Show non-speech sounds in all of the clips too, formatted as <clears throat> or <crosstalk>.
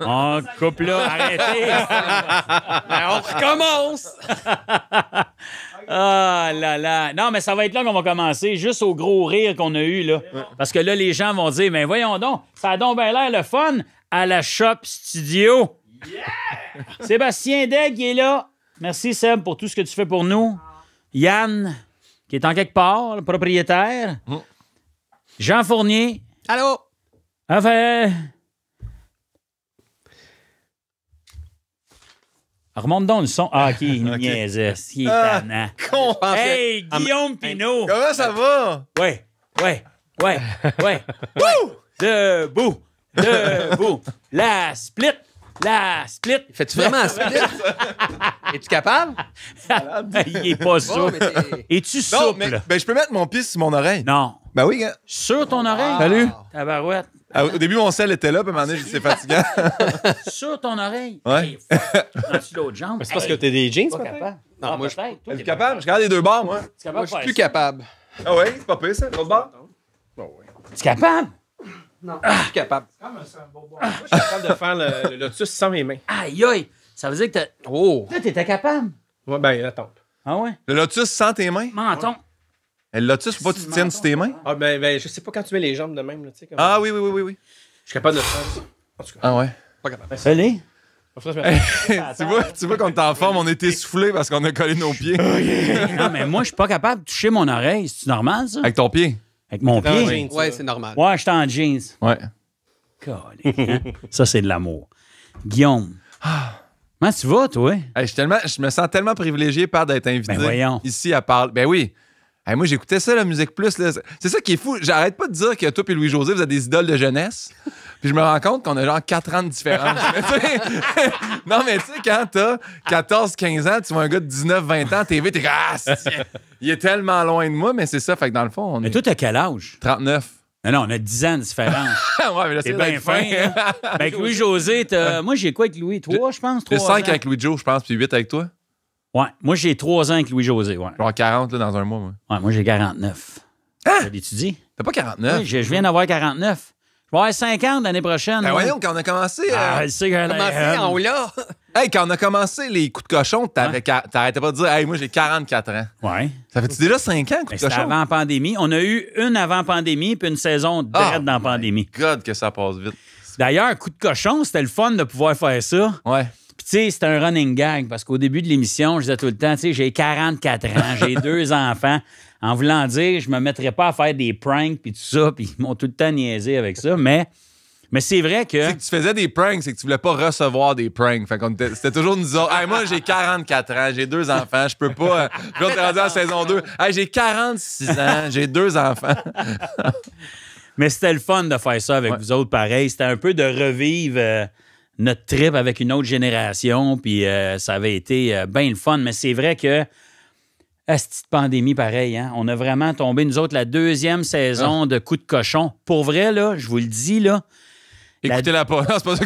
On coupe là, arrêtez. <laughs> Ben, on recommence! <laughs> Ah là là. Non, mais ça va être là qu'on va commencer, juste au gros rire qu'on a eu, là. Parce que là, les gens vont dire, mais voyons donc, ça a donc bien l'air le fun à la Shop Studio. Sébastien Degg est là. Merci, Seb, pour tout ce que tu fais pour nous. Yann, qui est en quelque part, le propriétaire. Jean Fournier. Allô? Enfin. Remonte donc le son. Ah, qui <laughs> il niaisait. Qui est Ah. tannant. Con. Hey, Guillaume Pinot. Comment ça va? Ouais, ouais, ouais, ouais, <laughs> ouais. Debout, debout. La split, la split. Fais-tu vraiment un split? <laughs> Es-tu capable? Il est pas Bon, souple. mais t'es- Es-tu Non, souple? mais ben, je peux mettre mon pied sur mon oreille. Non. Ben oui, gars. Sur ton oreille? Salut. Tabarouette. Ah, au début, mon sel était là, puis à un moment donné, c'est fatigant. <laughs> Sur ton oreille? Ouais. Hey, l'autre jambe? C'est parce que t'as des jeans, Pas capable. Non, Ah, moi, je- t'es capable? Je regarde les deux bords, moi. Tu es capable Moi, je suis plus ça? capable. Ah ouais, c'est pas pire, ça. L'autre bord? Tu es capable? Non, je suis plus capable. Je suis capable de faire le, le lotus sans mes mains. Aïe, aïe. Ça veut dire que t'as- Oh! toi, t'étais capable? Ouais, ben, attends. Ah ouais? Le lotus sans tes mains? Menton. Le lotus, faut pas que tu te tiennes sur tes mains? Ah, ben, ben, je sais pas quand tu mets les jambes de même, là, tu sais. comme- Ah oui, oui, oui, oui, oui. Je suis capable de le faire. En tout cas, Ah ouais. pas capable. Allez. <laughs> Tu vois, tu vois qu'on est en forme, on est essoufflé parce qu'on a collé nos pieds. <laughs> non, mais moi, je suis pas capable de toucher mon oreille. C'est normal, ça? Avec ton pied? Avec mon pied? jeans, Ouais, c'est normal. Ouais, je suis en jeans. Ouais. Calique, hein? Ça, c'est de l'amour. Guillaume. Comment tu vas, toi? Hey, je, suis tellement, je me sens tellement privilégié par d'être invité Ben voyons. ici à parler. Ben oui. Hey, moi, j'écoutais ça, la Musique Plus. C'est ça qui est fou. J'arrête pas de dire que toi et Louis-José, vous êtes des idoles de jeunesse. Puis je me rends compte qu'on a genre 4 ans de différence. <laughs> Mais non, mais tu sais, quand t'as 14-15 ans, tu vois un gars de 19-20 ans à TV, t'es comme Ah, il est tellement loin de moi, mais c'est ça. Fait que dans le fond, on Mais toi, t'as quel âge? 39. Non, non, on a 10 ans de différence. <laughs> ouais, mais là, c'est bien fin. fin. hein? Ben, avec Louis-José, t'as- moi, j'ai quoi avec Louis? Trois, je pense? J'ai Trois 5 ans. avec Louis-Joe, je pense, puis 8 avec toi. Ouais, moi, j'ai trois ans avec Louis-José, ouais. Genre 40 là, dans un mois, moi. Ouais, moi, j'ai 49. Hein? Je l'étudie. T'as pas 49? Oui, je, je viens d'avoir 49. Je vais avoir 50 l'année prochaine. Ben voyons, quand on a commencé. euh, Ah, c'est euh, en haut là? Hey, quand on a commencé les coups de cochon, t'arrêtais pas de dire, hey, moi j'ai 44 ans. Ouais. Ça fait-tu déjà 5 ans, coups de C'était cochon? avant la pandémie. On a eu une avant pandémie puis une saison direct Ah, dans la pandémie. God, que ça passe vite. D'ailleurs, coup de cochon, c'était le fun de pouvoir faire ça. Ouais. Puis, tu sais, c'était un running gag parce qu'au début de l'émission, je disais tout le temps, tu sais, j'ai 44 ans, j'ai <laughs> deux enfants. En voulant dire, je me mettrais pas à faire des pranks puis tout ça, puis ils m'ont tout le temps niaisé avec ça. Mais, mais c'est vrai que. C'est que tu faisais des pranks, c'est que tu voulais pas recevoir des pranks. Fait qu'on c'était toujours nous autres. Hey, moi, j'ai 44 ans, j'ai deux enfants, je peux pas. Puis on est rendu la saison 2. Hey, j'ai 46 ans, j'ai deux enfants. Mais c'était le fun de faire ça avec Ouais. vous autres, pareil. C'était un peu de revivre euh, notre trip avec une autre génération, puis euh, ça avait été euh, bien le fun. Mais c'est vrai que, à cette petite pandémie, pareil, hein, on a vraiment tombé, nous autres, la deuxième saison Ah. de Coup de cochon. Pour vrai, là, je vous le dis, là. La- Écoutez-la pas. <laughs> Non, c'est pas ça.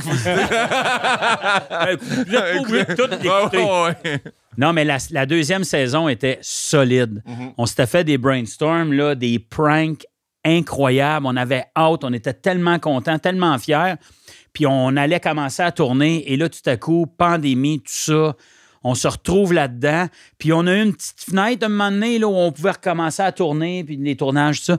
Euh, Vous ouais, ouais. Non, mais la, la deuxième saison était solide. Mhm. On s'était fait des brainstorms, là, des pranks incroyables. On avait hâte, on était tellement contents, tellement fiers. Puis on allait commencer à tourner. Et là, tout à coup, pandémie, tout ça, on se retrouve là-dedans. Puis on a eu une petite fenêtre un moment donné là, où on pouvait recommencer à tourner, puis les tournages, tout ça.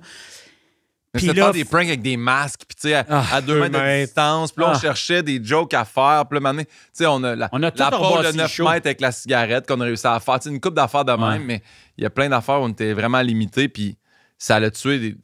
C'était là, des pranks avec des masques, puis tu sais, à, Ah, à deux mètres de distance. Puis là, on Ah. cherchait des jokes à faire. Puis là, maintenant, tu sais, on a la, On a la de le 9 show. mètres avec la cigarette qu'on a réussi à faire. Tu sais, une coupe d'affaires de même, Ouais. mais il y a plein d'affaires où on était vraiment limité, puis ça l'a tué. Des...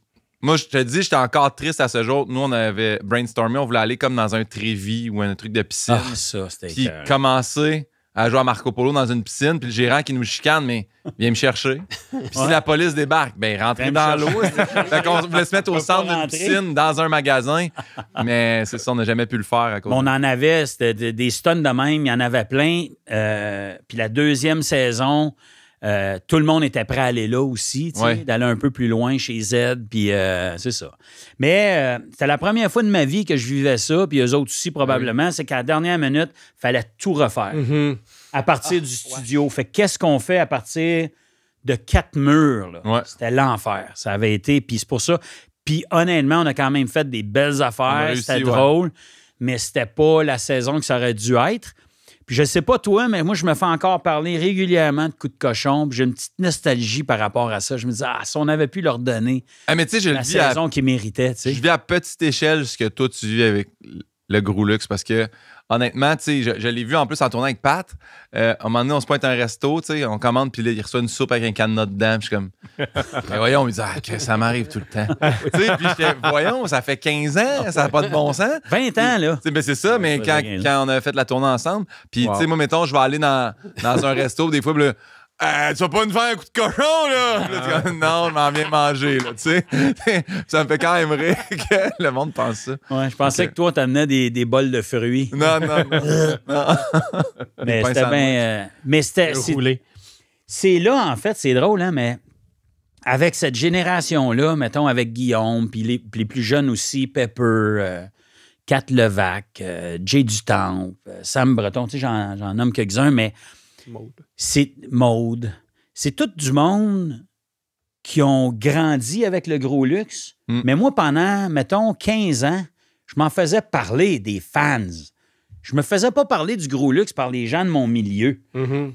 Moi, je te dis, j'étais encore triste à ce jour. Nous, on avait brainstormé, on voulait aller comme dans un trévis ou un truc de piscine. Ah, ça, c'était puis écœurant. commencer à jouer à Marco Polo dans une piscine, puis le gérant qui nous chicane, mais viens me chercher. Puis si Ouais. la police débarque, ben rentrez Viens me dans l'eau. fait qu'on voulait se mettre au centre d'une rentrer. piscine, dans un magasin. Mais c'est ça, on n'a jamais pu le faire à cause On de- en avait, c'était des- des stuns de même, il y en avait plein. Euh, puis la deuxième saison, euh, tout le monde était prêt à aller là aussi, Ouais. d'aller un peu plus loin chez Z, puis euh, c'est ça. Mais euh, c'était la première fois de ma vie que je vivais ça, puis eux autres aussi probablement, c'est qu'à la dernière minute, il fallait tout refaire Mhm. à partir du studio. Fait que qu'est-ce qu'on fait à partir de quatre murs? Ouais. C'était l'enfer. Ça avait été, puis c'est pour ça. Puis honnêtement, on a quand même fait des belles affaires, c'était ouais. drôle. mais c'était pas la saison que ça aurait dû être. Puis je sais pas toi, mais moi, je me fais encore parler régulièrement de coups de cochon. Puis j'ai une petite nostalgie par rapport à ça. Je me dis, ah, si on avait pu leur donner Ah, mais tu sais, je la saison qu'ils méritaient, tu sais. Je vis à petite échelle ce que toi tu vis avec le gros luxe parce que honnêtement, tu sais, je, je l'ai vu en plus en tournant avec Pat. Euh, à un moment donné, on se pointe à un resto, tu sais, on commande, puis là, il reçoit une soupe avec un cadenas dedans. Puis je suis comme, <laughs> mais voyons, on me dit, ah, que ça m'arrive tout le temps. tu sais, puis j'étais, voyons, ça fait 15 ans, ça n'a pas de bon sens. <laughs> 20 ans, là. Tu sais, ben, c'est ça, mais quand, ça fait 15 quand on a fait la tournée ensemble, puis Wow. tu sais, moi, mettons, je vais aller dans, dans un resto, des fois, Euh, tu vas pas nous faire un coup de cochon, là? Puis là, tu es comme, non, je m'en viens manger, là, tu sais. <laughs> ça me fait quand même rire que le monde pense ça. Ouais, je pensais que toi, t'amenais des, des bols de fruits. Non, non, non. non. <laughs> mais c'était bien. euh, mais c'était. c'est- là, en fait, c'est drôle, hein, mais avec cette génération-là, mettons, avec Guillaume, puis les, les plus jeunes aussi, Pepper, euh, Kat Levac, euh, Jay Dutemps, euh, Sam Breton, tu sais, j'en, j'en nomme quelques-uns, mais c'est Maude. C'est tout du monde qui ont grandi avec le gros luxe. Mm. Mais moi, pendant, mettons, 15 ans, je m'en faisais parler des fans. Je me faisais pas parler du gros luxe par les gens de mon milieu Mhm.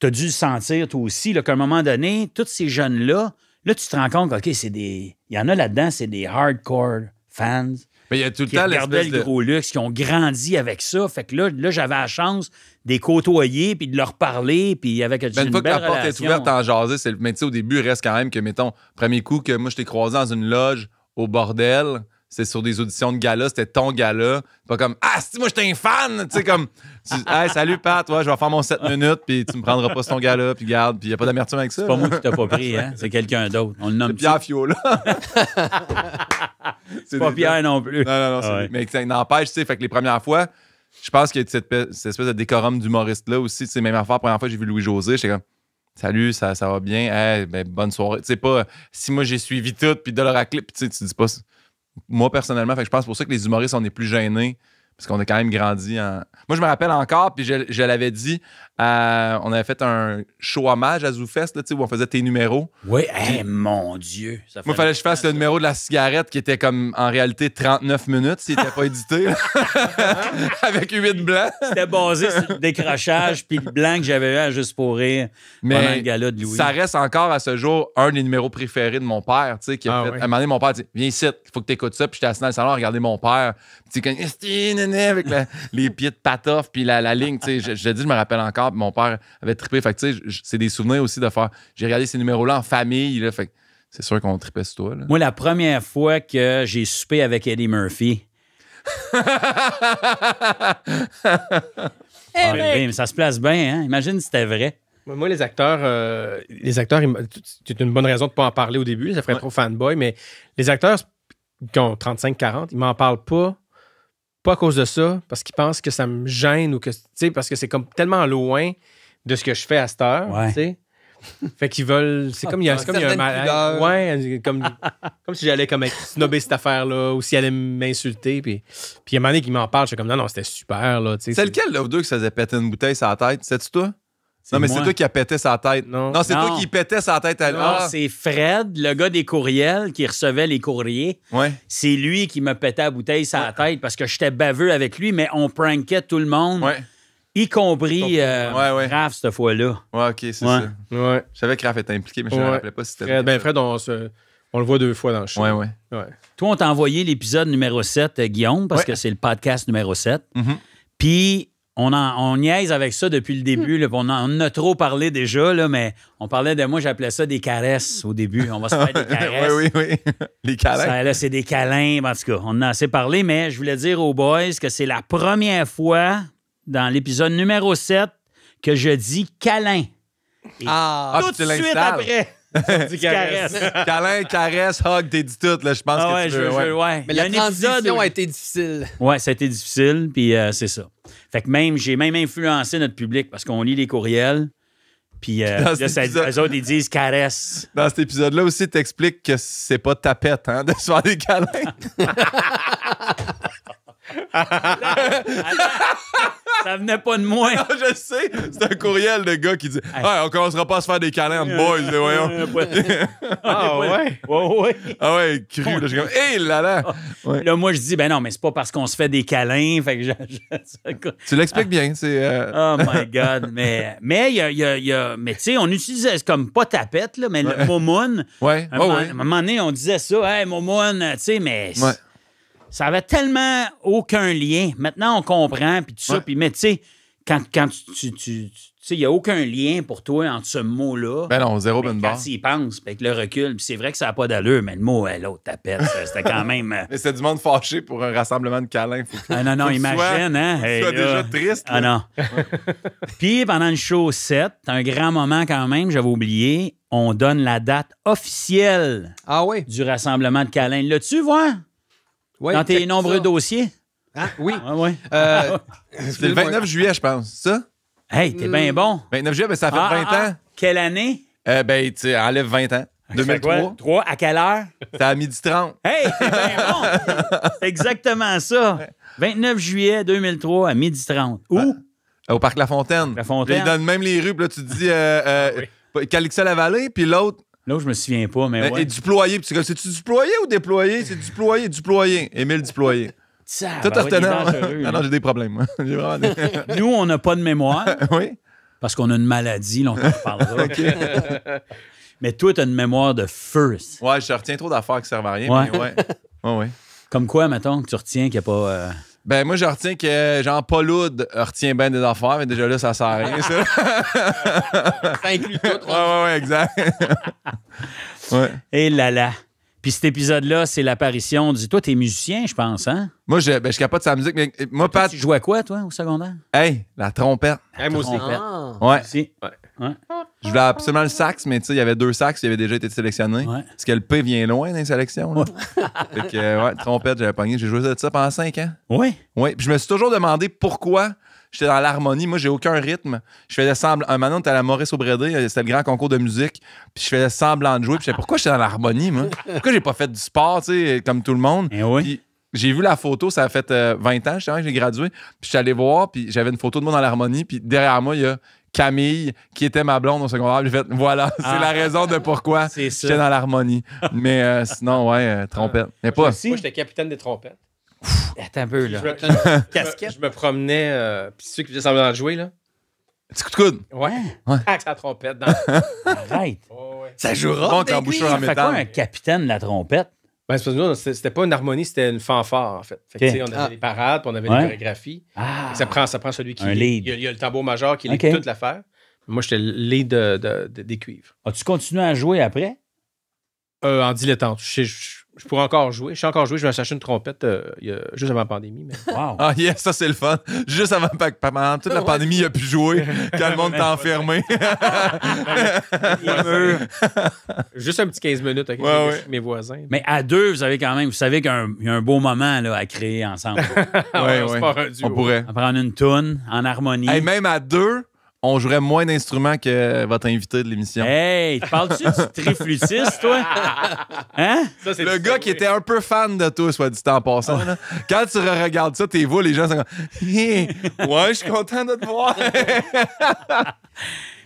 tu as dû le sentir toi aussi, qu'à un moment donné, tous ces jeunes-là, là, tu te rends compte que, OK, c'est des. Il y en a là-dedans, c'est des hardcore fans Mais il y a tout le temps l'espèce le de... gros luxe, qui ont grandi avec ça. Fait que là, là j'avais la chance de les côtoyer, puis de leur parler, puis avec Ben, une une fois que la porte est ouverte en jaser, c'est le- mais tu sais, au début, il reste quand même que, mettons, premier coup que moi, je t'ai croisé dans une loge au bordel, c'est sur des auditions de gala, c'était ton gala. C'est pas comme Ah, si moi, j'étais un fan! Tu sais, comme tu- Hey, salut Pat, ouais, je vais faire mon 7 minutes, puis tu me prendras pas ton gala, puis garde, puis il n'y a pas d'amertume avec ça. C'est pas moi qui t'ai pas pris, hein? C'est quelqu'un d'autre. On le nomme Pierre Fiola. <laughs> C'est pas des- Pierre non plus. Non, non, non. c'est- Ah ouais. Mais ça n'empêche, tu sais, fait que les premières fois, je pense qu'il y a cette, pe- cette espèce de décorum d'humoriste-là aussi. Tu sais, même affaire, la première fois j'ai vu Louis-José, j'étais comme, salut, ça, ça va bien, Hey, ben, bonne soirée. Tu sais, pas, si moi j'ai suivi tout, puis de leur clip, tu sais, tu dis pas, moi personnellement, fait que je pense pour ça que les humoristes, on est plus gênés. Parce qu'on a quand même grandi en. Moi, je me rappelle encore, puis je, je l'avais dit, à- on avait fait un show hommage à ZooFest, là, tu sais, où on faisait tes numéros. Oui, hey, mon Dieu. Ça Moi, il fallait que je fasse le numéro de la cigarette qui était comme en réalité 39 minutes s'il n'était pas édité. <laughs> Avec 8 blancs. C'était basé sur le décrochage puis le blanc que j'avais eu à Juste pour rire pendant le Mais gala de Louis. ça reste encore à ce jour un des numéros préférés de mon père. Tu sais, qui a Ah fait. À un moment donné, mon père dit Viens ici, il faut que tu écoutes ça. Puis j'étais assis dans le salon à regarder mon père. Puis tu sais, comme Esti, néné, avec la- les pieds de patoff puis la, la ligne. Tu sais, je, je te dis, je me rappelle encore. Mon père avait trippé. Fait que tu sais, c'est des souvenirs aussi de faire. J'ai regardé ces numéros-là en famille. Là, fait c'est sûr qu'on trippait sur toi. là. Moi, la première fois que j'ai soupé avec Eddie Murphy. <laughs> Ah, mais ça se place bien, hein? Imagine si c'était vrai. Moi, les acteurs, euh, les acteurs, c'est une bonne raison de ne pas en parler au début, ça ferait trop fanboy, mais les acteurs qui ont 35-40, ils m'en parlent pas, pas à cause de ça, parce qu'ils pensent que ça me gêne ou que, tu sais, parce que c'est comme tellement loin de ce que je fais à cette heure, Ouais. tu sais. Fait qu'ils veulent. C'est comme il y a, c'est comme il y a un pudeurs. Ouais, comme, comme si j'allais comme être snobber cette affaire-là, ou s'il allait m'insulter. Puis, puis il y a un moment donné qu'il m'en parle, je suis comme non, non, c'était super. Là, C'est lequel, là, deux qui se faisait péter une bouteille sur la tête? C'est-tu toi? Non, mais c'est toi qui a pété sa tête. Non. Non, c'est Non. toi qui pétait sa tête à Non, Ah, c'est Fred, le gars des courriels qui recevait les courriers. Ouais. C'est lui qui me pétait la bouteille la tête parce que j'étais baveux avec lui, mais on prankait tout le monde, Ouais. y compris euh, Ouais, ouais. Raph cette fois-là. Ouais, ok, c'est Ouais. ça. Ouais. Je savais que Raph était impliqué, mais je ne me rappelais pas si c'était. Fred, ben Fred, on, se- on le voit deux fois dans le show. Ouais, ouais. Ouais. Toi, on t'a envoyé l'épisode numéro 7, euh, Guillaume, parce Ouais. que c'est le podcast numéro 7. Mhm. Puis, on, en- on niaise avec ça depuis le début. là, puis on, en, on a trop parlé déjà, là, mais on parlait de moi, j'appelais ça des caresses au début. On va se faire des <laughs> caresses. oui, oui, oui. Les câlins. Ça, là, c'est des câlins. En tout cas, on en a assez parlé, mais je voulais dire aux boys que c'est la première fois dans l'épisode numéro 7 que je dis câlin. Ah, Ah, Tout puis de suite après. <laughs> Tu caresses. Câlin, caresse, hug, t'es dit tout, là, je pense Ah que ouais, tu je, veux, je- ouais. ouais. mais la transition où- a été difficile. Ouais, ça a été difficile, puis euh, c'est ça. Fait que même, j'ai même influencé notre public parce qu'on lit les courriels, puis euh, Dans là, cet ça, épisode- eux autres, ils disent caresse. Dans cet épisode-là aussi, t'expliques que c'est pas tapette, hein, de se faire des câlins. <laughs> ça venait pas de moi. Ah, <laughs> je sais, c'est un courriel de gars qui dit Ah, on commencera pas à se faire des câlins entre boys, là, voyons. <laughs> <laughs> Ah ouais? Ouais, ouais. Ah ouais, cru, là, je suis comme Hé là là! Ouais. Là, moi, je dis, ben non, mais c'est pas parce qu'on se fait des câlins. Fait que je- je- Tu l'expliques bien, c'est. euh, Oh my God. Mais mais y a, y a- il y a- mais tu sais, on utilisait comme pas tapette, là, mais le momoun. Ouais, À un, ouais. un moment donné, on disait ça, hey, momoun, tu sais, mais Ouais. Ça avait tellement aucun lien. Maintenant, on comprend, puis tout ça. Puis, mais tu sais, quand, quand tu. tu, tu- tu sais, il n'y a aucun lien pour toi entre ce mot-là. Ben non, zéro bonne quand barre. tu y penses, avec le recul, puis c'est vrai que ça n'a pas d'allure, mais le mot, hey, l'autre tapette, ça, c'était quand <laughs> même. euh, Mais c'était du monde fâché pour un rassemblement de câlins. Faut que- Ah non, non, tu imagine, hein? tu Hey, sois déjà triste. Ah là. non. <laughs> Puis pendant le show 7, un grand moment quand même, j'avais oublié, on donne la date officielle Ah oui? du rassemblement de câlins. L'as-tu, voir? Oui. Dans tes nombreux ça. dossiers? Hein? Oui. Ah ouais. Euh, C'est le 29 juillet, je pense. C'est ça? Hey, t'es bien bon. 29 juillet, ben ça fait Ah, 20 ah, ans. Quelle année? Euh, ben, tu sais, enlève 20 ans. 2003. 3 à quelle heure? C'était à midi 30. Hey, t'es bien bon. <laughs> C'est exactement ça. 29 juillet 2003 à 12h30. Où? Euh, Au parc La Fontaine. La Fontaine. Ils donnent même les rues, puis là, tu te dis euh, euh, <laughs> Calixa-la-Vallée, puis l'autre Là, je me souviens pas, mais euh, ouais. est duployé. Puis tu c'est-tu duployé ou déployé? C'est duployé, duployé. Émile duployé. Ça, Tout à ouais, Ah non, lui. j'ai des problèmes, <laughs> vraiment des... <laughs> Nous, on n'a pas de mémoire <laughs> oui? parce qu'on a une maladie, là, on t'en reparlera. Mais toi, tu as une mémoire de feu. Ouais, je retiens trop d'affaires qui servent à rien. Ouais. mais ouais. Ouais, ouais. Comme quoi, mettons, que tu retiens qu'il n'y a pas. euh, Ben, moi, je retiens que Jean Paul Oud retient bien des affaires, mais déjà là, ça sert à rien, ça. <laughs> ça inclut tout. ouais, ouais, ouais, exact. <laughs> ouais. Et là là. Puis cet épisode-là, c'est l'apparition du. Toi, t'es musicien, je pense, hein? Moi, je, ben, je capote sa musique, mais moi, Pat, Tu jouais à quoi, toi, au secondaire? hey, la trompette. Hey, moi aussi. Trompette. Ah. Ouais. Je voulais absolument le sax, mais tu sais, il y avait deux sax qui avaient déjà été sélectionnés. Ouais. Parce que le P vient loin dans les sélections. Là. fait que, euh, ouais, trompette, j'avais pogné. J'ai joué de ça pendant cinq ans. Oui. Oui, puis je me suis toujours demandé pourquoi j'étais dans l'harmonie. Moi, j'ai aucun rythme. Je faisais semblant. Un moment, on était à la Maurice Aubrédé, euh, c'était le grand concours de musique. Puis je faisais semblant de jouer. Puis je disais, pourquoi j'étais dans l'harmonie, moi? Pourquoi j'ai pas fait du sport, tu sais, comme tout le monde? Eh oui. Puis j'ai vu la photo, ça a fait euh, 20 ans, justement, que j'ai gradué. Puis je suis allé voir, puis j'avais une photo de moi dans l'harmonie. Puis derrière moi, il y a Camille, qui était ma blonde au secondaire. J'ai fait, voilà, <laughs> c'est Ah. la raison de pourquoi C'est ça. j'étais dans l'harmonie. Mais euh, sinon, ouais, euh, trompette. Mais pas. Si. Moi, j'étais capitaine des trompettes. Attends un peu, là. Je me, <laughs> Casquette. je me promenais, euh, puis ceux qui faisaient semblant de jouer, là. Petit coup de coude. Ouais. Ouais. Avec sa trompette dans. <laughs> Arrête. Oh, ouais. Ça jouera. Bon, en Ça fait quoi un capitaine de la trompette? Ben, c'est parce que nous, c'était pas une harmonie, c'était une fanfare, en fait. Fait que, Ok. tu sais, on avait Ah. des parades, puis on avait Ouais. des chorégraphies. Ah. Ça prend, ça prend celui qui. Un lead. Il y, a, il y a le tambour majeur qui Ok. lead toute l'affaire. Moi, j'étais le lead de- de- de- des cuivres. As-tu continué à jouer après? Euh, en dilettante. Je, je- je pourrais encore jouer. Je sais encore jouer. Je vais chercher une trompette euh, il y a- juste avant la pandémie. Mais... Wow. Ah, yes, ça, c'est le fun. Juste avant, pa- pa- pendant toute la pandémie, il a pu jouer <laughs> quand le monde était enfermé. juste un petit 15 minutes avec Ouais, mes, ouais. mes voisins. Mais à deux, vous avez quand même, vous savez qu'il y a un, il y a un beau moment là, à créer ensemble. <laughs> Ouais, on se ouais. part un duo. On pourrait. à prendre une toune en harmonie. Hey, même à deux, on jouerait moins d'instruments que votre invité de l'émission. Hey, tu parles-tu du <laughs> triflutiste, toi? Hein? Ça, Le gars qui était un peu fan de toi, soit dit en passant. là. Quand tu regardes ça, tes voix, les gens sont comme <laughs> Hé, Ouais, je suis content de te voir. <laughs>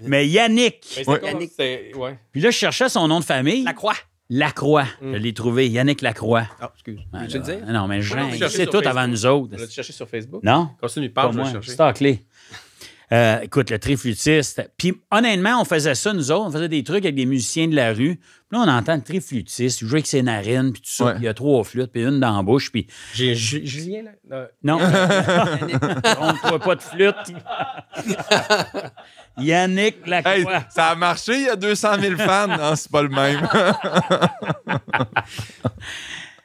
Mais Yannick. Mais Ouais. C'était- ouais. Puis là, je cherchais son nom de famille. La croix. Lacroix. Je l'ai trouvé. Yannick Lacroix. Ah, excuse. Ah, Veux-tu le là, dire? Non, mais Jean, sait sur tout Facebook. avant nous autres. On l'a cherché sur Facebook? Non? Continue, Pas parle, je vais chercher. C'est. Euh, écoute, le triflutiste. Puis honnêtement, on faisait ça, nous autres. On faisait des trucs avec des musiciens de la rue. Puis là, on entend le triflutiste. Il joue avec ses narines, puis tout ça. Ouais. Puis il y a trois flûtes, puis une dans la bouche. Puis J'ai Ju- Julien, là? Euh, non, <laughs> trompe-toi pas de flûte. <laughs> Yannick Lacroix. Hey, ça a marché, il y a 200 000 fans. Non, c'est pas le même. <laughs>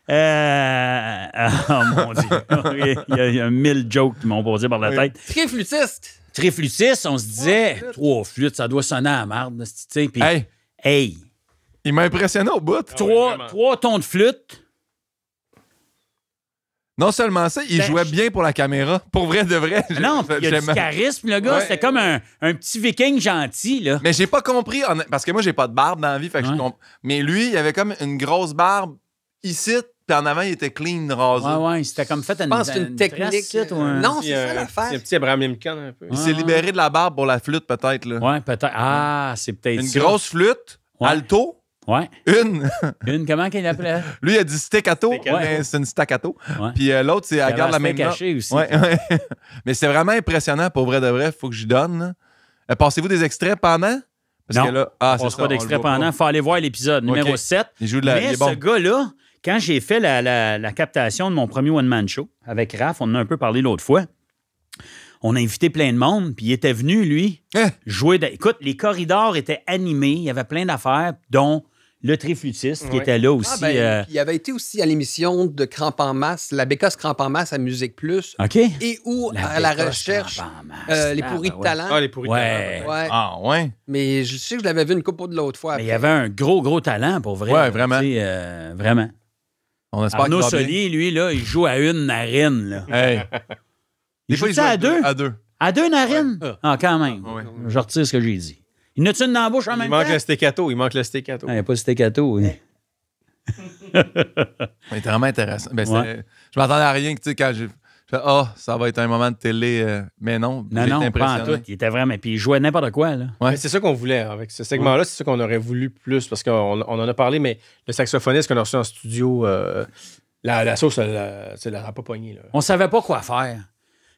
Euh, oh mon Dieu. Il y, a, il y a mille jokes qui m'ont posé par la Oui. tête. Triflutiste. Triflutiste, on se disait, trois flûtes, ça doit sonner à la marde. là, tu sais. Puis, hey, hey, il m'a impressionné au bout. trois, trois tons de flûte. Non seulement ça, il Ben, jouait bien pour la caméra. Pour vrai, de vrai. Non, puis il a du charisme, le gars. Ouais. C'était comme un, un petit viking gentil, là. Mais j'ai pas compris, parce que moi, j'ai pas de barbe dans la vie. fait que je Ouais. comp- Mais lui, il avait comme une grosse barbe ici, puis en avant, il était clean, rasé. Ouais, ouais, c'était comme fait une, Je pense que c'est une technique. ou un- Non, c'est ça euh, l'affaire. C'est un petit Abraham Lincoln un peu. Il s'est libéré de la barbe pour la flûte, peut-être. là. Ouais, peut-être. Ah, c'est peut-être Une ça. grosse flûte, Ouais. alto, Ouais. une. <laughs> Une, comment qu'il l'appelait? Lui, il a dit staccato, Staccato. mais c'est une staccato. Ouais. Puis euh, l'autre, c'est, elle garde la même haché aussi. Ouais, ouais. <laughs> mais c'est vraiment impressionnant, pour vrai de vrai. Faut que je donne. Euh, Passez-vous des extraits pendant? Parce Non. que là, ah, On c'est se ça, pas d'extrait pendant. Il faut aller voir l'épisode numéro Ok. 7. Il joue de la. il Mais est bon. ce gars-là, quand j'ai fait la, la- la captation de mon premier one-man show avec Raph, on en a un peu parlé l'autre fois. On a invité plein de monde, puis il était venu, lui, Hein? jouer. de- Écoute, les corridors étaient animés, il y avait plein d'affaires, dont le triflutiste qui était là aussi. Ah, ben, euh, Il avait été aussi à l'émission de Cramp en masse, la Bécasse Cramp en masse à Musique Plus, OK? et ou à la Bécosse recherche, en masse. euh, les Ah, pourris ben de ouais. talent. Ah, les pourris de Ouais. talent, Ouais. Ah, ouais. Mais je sais que je l'avais vu une couple de l'autre fois. Mais il y avait un gros, gros talent, pour vrai. Ouais, vraiment. Euh, vraiment. On espère Arnaud. Solier, lui, là, il joue à une narine. Là. Hey. Il joue ça à deux? À deux. À deux narines? Ouais. Ah, quand même. Ouais. Je retire ce que j'ai dit. Il n'a-tu une dans la bouche en Il même manque temps? le staccato. Il manque le staccato. Ah, Il n'y a pas de staccato. oui. <laughs> C'est vraiment intéressant. Ben, Ouais. Je m'attendais à rien que, tu sais, quand j'ai. Ah, ça va être un moment de télé. euh, Mais non, Non, non, pas en tout. Il était vraiment. Puis il jouait n'importe quoi, là. Ouais. Mais C'est ça qu'on voulait avec ce segment-là. C'est ça qu'on aurait voulu plus parce qu'on on en a parlé, mais le saxophoniste qu'on a reçu en studio, euh, la, la sauce, elle, elle, elle l'a pas pogné. Là. On savait pas quoi faire.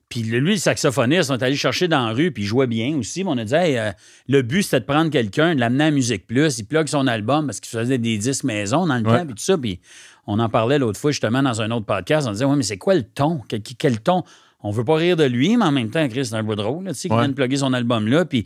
Puis lui, le saxophoniste, on est allé chercher dans la rue, puis il jouait bien aussi. Mais on a dit, Hey, euh, le but, c'était de prendre quelqu'un, de l'amener à Musique Plus. Il plug son album parce qu'il faisait des disques maison dans le Ouais. temps, puis tout ça. Puis on en parlait l'autre fois, justement, dans un autre podcast. On disait, ouais, mais c'est quoi le ton? Quel, quel ton? On veut pas rire de lui, mais en même temps, Chris, c'est un beau drôle, là, tu sais, qui Ouais. vient de plugger son album là. Puis.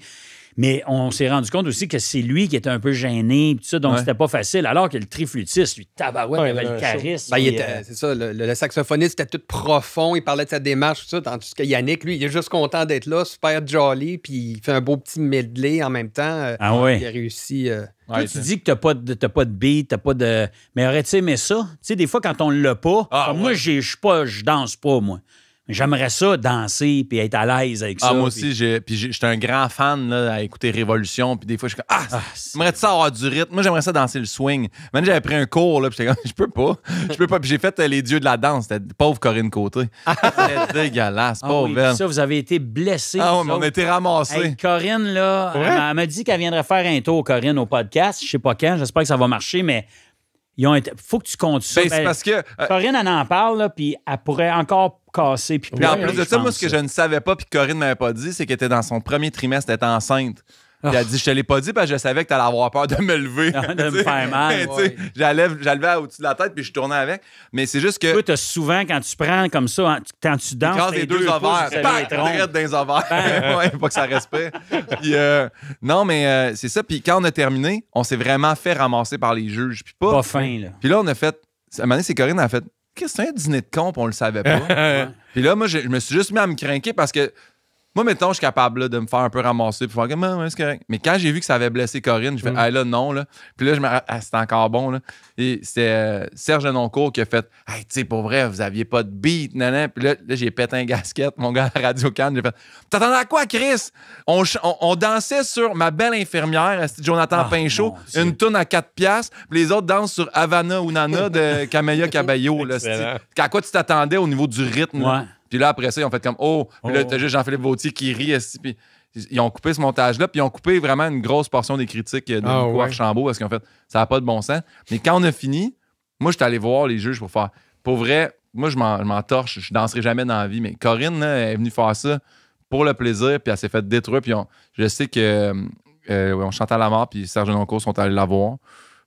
Mais on s'est rendu compte aussi que c'est lui qui était un peu gêné, tout ça, donc Ouais. c'était pas facile. Alors que le triflutiste, lui, tabarouette, Ouais, il avait le charisme. Ben, euh, c'est ça, le, saxophoniste était tout profond, il parlait de sa démarche, tout ça, tandis que Yannick, lui, il est juste content d'être là, super jolly, puis il fait un beau petit medley en même temps. euh, Ah ouais. Il a réussi. euh, Toi, tu dis que t'as pas de t'as pas de beat, t'as pas de. Mais aurais-tu aimé ça? Tu sais, des fois, quand on l'a pas, Ah, moi, j'ai- je suis pas, je danse pas, moi. J'aimerais ça, danser, puis être à l'aise avec ça. Ah, moi puis- aussi, puis j'étais un grand fan là, à écouter Révolution. Puis des fois, je suis comme, ah, c'est- j'aimerais ça avoir du rythme. Moi, j'aimerais ça danser le swing. Maintenant, j'avais pris un cours, là, puis j'étais comme, <laughs> je peux pas. Je peux pas. Puis j'ai fait euh, les dieux de la danse. C'était pauvre Corinne Côté. <laughs> C'était dégueulasse, Ah pauvre oui, puis ça, vous avez été blessés. Ah, vous mais on a été ramassés. Hey, Corinne, là, elle, m'a- dit qu'elle viendrait faire un tour, Corinne, au podcast. Je sais pas quand, j'espère que ça va marcher, mais ils ont été. Faut que tu comptes ça. Ben, Ben, parce que. euh, Corinne, elle en parle, là, puis elle pourrait encore casser. Puis en plus de ça, moi, ce que je ne savais pas, puis que Corinne m'avait pas dit, c'est qu'elle était dans son premier trimestre, elle était enceinte. Puis elle a dit, je te l'ai pas dit parce que je savais que t'allais avoir peur de me lever. Ah, de <laughs> me Tu faire mal, <laughs> Tu ouais. J'allais au-dessus de la tête, puis je tournais avec. Mais c'est juste que. Toi, t'as souvent, quand tu prends comme ça, en- quand tu danses, Quand les deux, pouces ovaires, dans les <laughs> ouais, pas que ça respecte. Euh, non, mais euh, c'est ça. Puis quand on a terminé, on s'est vraiment fait ramasser par les juges. Puis pas. Pas fin, là. Puis là, on a fait. À un moment donné, c'est Corinne, a fait. Qu'est-ce que c'est un dîner de con, on le savait pas? <laughs> Puis là, moi, je, je me suis juste mis à me craquer parce que moi, mettons, je suis capable là, de me faire un peu ramasser puis faire comme, Ah, c'est correct. Mais quand j'ai vu que ça avait blessé Corinne, je fais, ah là, non, là. Puis là, je me ah, c'était encore bon, là. Et c'était euh, Serge Denoncourt qui a fait, hey, tu sais, pour vrai, vous aviez pas de beat, nanan. Puis là, là, j'ai pété un gasket, mon gars à la Radio Cannes. J'ai fait, t'attendais à quoi, Chris? On, ch- on, on dansait sur ma belle infirmière, Jonathan Ah, Pinchot, une toune à 4 piastres, puis les autres dansent sur Havana ou Nana de <laughs> Camélia Caballo, là. C'est- À quoi tu t'attendais au niveau du rythme? là? Puis là, après ça, ils ont fait comme Oh. Puis là, Oh. t'as juste Jean-Philippe Vautier qui rit. Puis ils ont coupé ce montage-là. Puis ils ont coupé vraiment une grosse portion des critiques de Ah, Nico ouais. Archambault parce qu'en fait, ça n'a pas de bon sens. Mais quand on a fini, moi, j'étais allé voir les juges pour faire. Pour vrai, moi, je m'en je m'en torche. Je danserai jamais dans la vie. Mais Corinne, là, elle est venue faire ça pour le plaisir. Puis elle s'est fait détruire. Puis on- je sais que. euh, euh, ouais, on chante à la mort. Puis Serge Noncourt sont allés la voir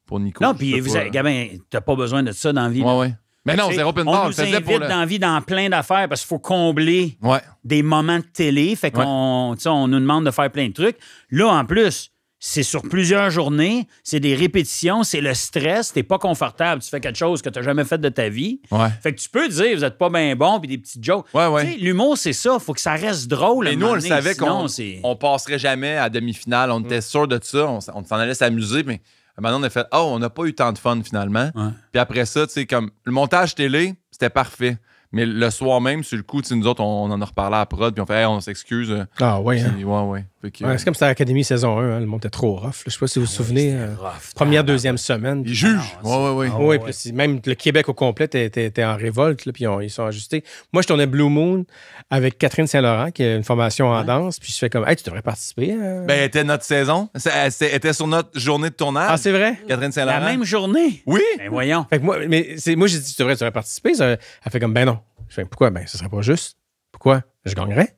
pour Nico. Non, puis sais vous pas. avez- Gabin, t'as pas besoin de ça dans la vie. là. Ouais, ouais. Mais non, Tu c'est open On bar. On nous invite pour le. dans la vie dans plein d'affaires parce qu'il faut combler Ouais. des moments de télé. Fait qu'on tu sais, on nous demande de faire plein de trucs. Là, en plus, c'est sur plusieurs journées, c'est des répétitions, c'est le stress, t'es pas confortable, tu fais quelque chose que t'as jamais fait de ta vie. Ouais. Fait que tu peux dire, vous êtes pas bien bon, puis des petites jokes. Ouais, ouais. Tu sais, L'humour, c'est ça, faut que ça reste drôle. à Mais un nous, on le savait qu'on c'est- on passerait jamais à demi-finale. On était sûr de ça. On, on s'en allait s'amuser. Mais maintenant, on a fait Oh, on n'a pas eu tant de fun finalement. Ouais. Puis après ça, tu sais, comme le montage télé, c'était parfait. Mais le soir même, sur le coup, tu sais, nous autres, on, on en a reparlé à la prod, puis on fait, Hey, on s'excuse. euh, Ah, ouais. hein. ouais, ouais. Que, Ouais, c'est comme c'était à l'Académie saison 1, hein, le monde était trop rough. là. Je sais pas si vous vous souvenez. euh, Rough. première, deuxième semaine. Ils jugent. Ah. Ah, oui, ouais. puis même le Québec au complet était, en révolte, là, puis on- ils sont ajustés. Moi, je tournais Blue Moon avec Catherine Saint-Laurent, qui a une formation en Ouais. danse, puis je fais comme, hey, tu devrais participer. euh. Ben, elle était notre saison. C'est- Elle c'est- elle était sur notre journée de tournage. ah, c'est vrai? Catherine La Saint-Laurent. même journée? Oui. Ben voyons. Fait que moi, mais c'est, moi, j'ai dit, tu devrais, tu devrais participer. Ça- elle fait comme, ben non. Je fais, pourquoi? Ben, ce serait pas juste. Pourquoi? Je gagnerais.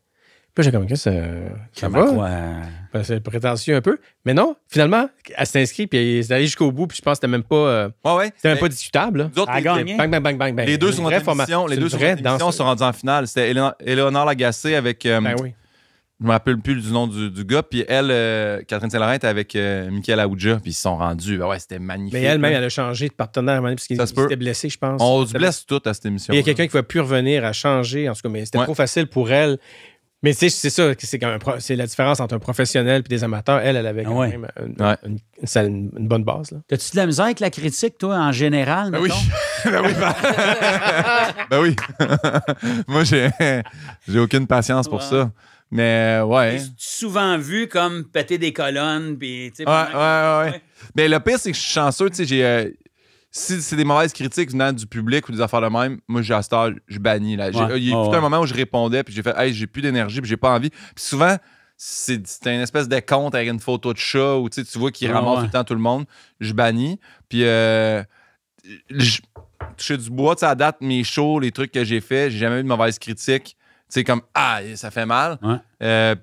Puis j'ai comme, ça, va? quoi? Ben, c'est prétentieux un peu. Mais non, finalement, elle s'est inscrite, puis elle est allée jusqu'au bout, puis je pense que c'était même pas, euh, Ouais, ouais. c'était même pas discutable. là. nous autres, Elle a les- gagné. Bang, bang, bang, bang, bang. Les deux notre forma- émission, les deux émission danse. sont rendus en finale. C'était Éléonore Lagacé avec. euh, Ben oui. Je me rappelle plus du nom du, du gars. Puis elle, euh, Catherine Saint-Laurent, était avec euh, Michael Aoudja. Puis ils se sont rendus. Ben ouais, c'était magnifique. Mais elle-même, elle a changé de partenaire, parce qu'il Ça se peut. s'était blessé, je pense. On se blesse toutes à cette émission. Il y a quelqu'un qui va plus revenir à changer, en tout cas, mais c'était Ouais. trop facile pour elle. Mais tu sais, c'est ça, que c'est quand c'est la différence entre un professionnel et des amateurs. Elle, elle avait quand Ah ouais. même une, Ouais. une- une- une- une bonne base. Là. T'as-tu de la misère avec la critique, toi, en général? Ben oui. <laughs> ben oui. ben <laughs> oui. <laughs> Moi, j'ai, j'ai aucune patience pour Ouais. ça. Mais euh, ouais. Souvent vu comme péter des colonnes, sais, Ouais, ouais, ouais. Mais le pire, c'est que je suis chanceux. Tu sais, j'ai. Si c'est des mauvaises critiques venant du public ou des affaires de même, moi, j'ai à je bannis. Là. Ouais. Il y a eu ouais. un moment où je répondais, puis j'ai fait, hey, j'ai plus d'énergie, puis j'ai pas envie. Puis souvent, c'est une espèce de compte avec une photo de chat où tu vois qu'il Ouais, ramasse ouais. tout le temps tout le monde. Je bannis. Puis, euh, je- toucher du bois, tu sais, à date, mes shows, les trucs que j'ai faits, j'ai jamais eu de mauvaises critiques. Tu sais, comme, ah, ça fait mal. Euh,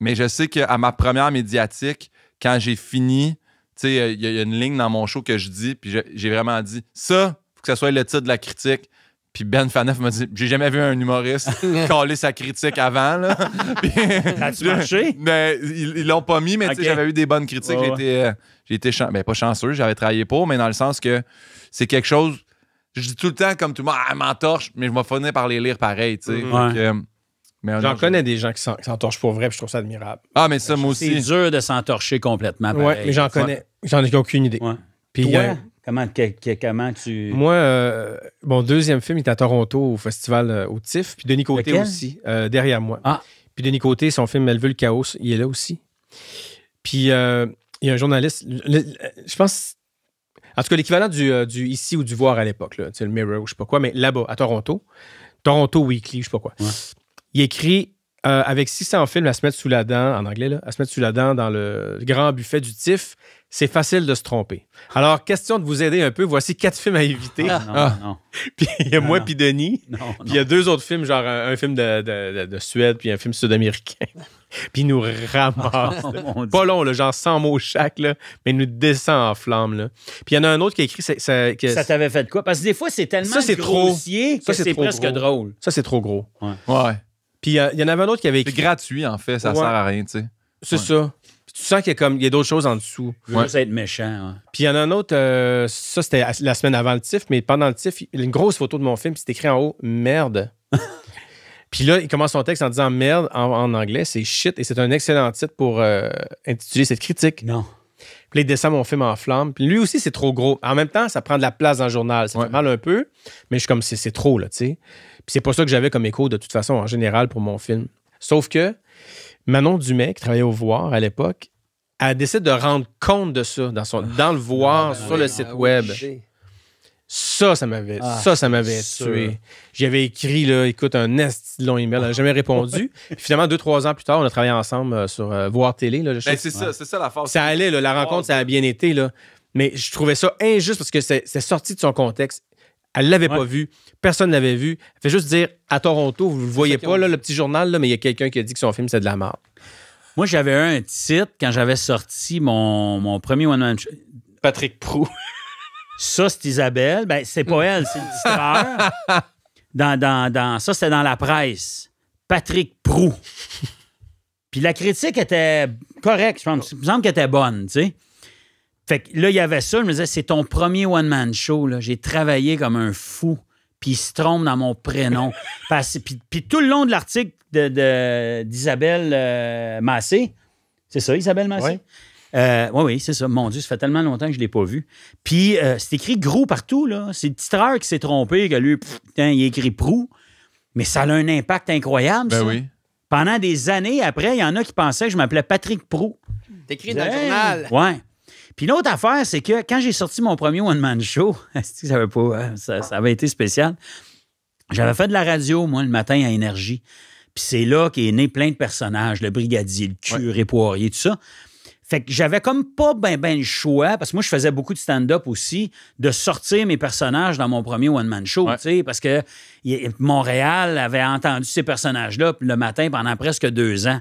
mais je sais qu'à ma première médiatique, quand j'ai fini, tu sais, il y, a- il y a une ligne dans mon show que je dis, puis j'ai vraiment dit, ça, faut que ça soit le titre de la critique. Puis Ben Faneuf m'a dit, j'ai jamais vu un humoriste <laughs> caler sa critique avant. Là. <laughs> Puis- Ça a-tu marché? Mais ils ils l'ont pas mis, mais j'avais eu des bonnes critiques. Ouais, j'ai ouais. été, euh, j'ai été chan- ben, pas chanceux, j'avais travaillé pour, mais dans le sens que c'est quelque chose. Je dis tout le temps comme tout le monde, ah, m'entorche, mais je vais finir par les lire pareil, tu sais. Mhm. Euh, J'en non, je- connais des gens qui s'en- qui s'entorchent pour vrai, puis je trouve ça admirable. Ah, mais ça, moi C'est aussi. dur de s'entorcher complètement. Ouais, pareil. mais j'en connais. J'en ai aucune idée. Ouais. Puis, Toi, euh, comment, que- que- comment tu. moi, euh, mon deuxième film est à Toronto au festival euh, au TIFF. Puis Denis Côté Lequel? aussi, euh, derrière moi. Ah. Puis Denis Côté, son film Elle veut le chaos, il est là aussi. Puis euh, il y a un journaliste, le- le- je pense, en tout cas l'équivalent du, euh, du Ici ou du Voir à l'époque, là, tu sais, le Mirror ou je sais pas quoi, mais là-bas, à Toronto, Toronto Weekly, je sais pas quoi. Ouais. Il écrit euh, avec 600 films à se mettre sous la dent, en anglais, là, à se mettre sous la dent dans le grand buffet du TIFF, c'est facile de se tromper. Alors, question de vous aider un peu, voici quatre films à éviter. Non, Ah. non, <laughs> Puis il y a moi puis Denis. non. non. Puis il y a deux autres films, genre un, un film de, de- de- de Suède, puis un film sud-américain. <laughs> puis il nous ramasse. <laughs> Oh. Pas long, là, genre 100 mots chaque, là, mais il nous descend en flamme. Là. Puis il y en a un autre qui a écrit. que- Ça t'avait fait de quoi? Parce que des fois, c'est tellement Ça, c'est trop. grossier Ça, que c'est c'est trop presque gros. drôle. ça, c'est trop gros. Ouais. Puis euh, il y en avait un autre qui avait C'est écrit. gratuit, en fait. Ça Ouais. sert à rien, tu sais. C'est Ouais. ça. Puis tu sens qu'il y a, comme, il y a d'autres choses en dessous. Je veux Ouais. juste être méchant. hein. Puis il y en a un autre, euh, ça c'était la semaine avant le TIFF, mais pendant le TIFF, il y a une grosse photo de mon film, puis c'est écrit en haut merde. <laughs> puis là, il commence son texte en disant merde en, en anglais, c'est shit, et c'est un excellent titre pour euh, intituler cette critique. Non. Puis là, il descend mon film en flamme. Puis lui aussi, c'est trop gros. En même temps, ça prend de la place dans le journal. Ça Ouais. fait mal un peu, mais je suis comme, c'est c'est trop, là, tu sais. Puis c'est pas ça que j'avais comme écho, de toute façon, en général, pour mon film. Sauf que Manon Dumais, qui travaillait au Voir à l'époque, elle décide de rendre compte de ça dans, son, dans le Voir, Ah, sur oui, le ah site oui, web. Ça, ça m'avait, Ah, ça, ça m'avait tué. J'avais écrit, là, écoute, un esti de long email. Elle n'a jamais répondu. <laughs> Puis finalement, deux, trois ans plus tard, on a travaillé ensemble euh, sur euh, Voir Télé. Là, je Ben, c'est ça, c'est ça la force. ça allait, là, la rencontre, ça a bien été, là. Mais je trouvais ça injuste parce que c'est c'est sorti de son contexte. Elle l'avait Ouais. pas vu. Personne ne l'avait vu. Elle fait juste dire à Toronto, vous le voyez pas, là, le petit journal, là, mais il y a quelqu'un qui a dit que son film, c'est de la merde. Moi, j'avais un titre quand j'avais sorti mon, mon premier one-man show. Patrick Prou. Ça, c'est Isabelle. Ben, c'est pas elle, c'est le. <laughs> Dans, dans, dans, ça, c'était dans la presse. Patrick Prou. Puis la critique était correcte. Je pense. Il me semble qu'elle était bonne, tu sais. Fait que là, il y avait ça. Je me disais, c'est ton premier one-man show. là. J'ai travaillé comme un fou. Puis il se trompe dans mon prénom. <laughs> Parce- puis, puis tout le long de l'article de- de- d'Isabelle euh, Massé, c'est ça, Isabelle Massé? Ouais. Euh, oui, oui, c'est ça. Mon Dieu, ça fait tellement longtemps que je ne l'ai pas vu. Puis, euh, c'est écrit gros partout, là. C'est le titreur qui s'est trompé, que lui, pff, putain, il a écrit prou. Mais ça a un impact incroyable, Ben ça. oui. Pendant des années après, il y en a qui pensaient que je m'appelais Patrick Prou. T'écris dans le journal. Ouais. Puis l'autre affaire, c'est que quand j'ai sorti mon premier one-man show, <laughs> ça avait, pas, hein, ça, ça avait été spécial? J'avais fait de la radio, moi, le matin à Énergie. Puis c'est là qu'est né plein de personnages, le brigadier, le curé poirier, tout ça. Fait que j'avais comme pas ben ben le choix, parce que moi, je faisais beaucoup de stand-up aussi, de sortir mes personnages dans mon premier one-man show, Ouais. tu sais, parce que Montréal avait entendu ces personnages-là le matin pendant presque deux ans.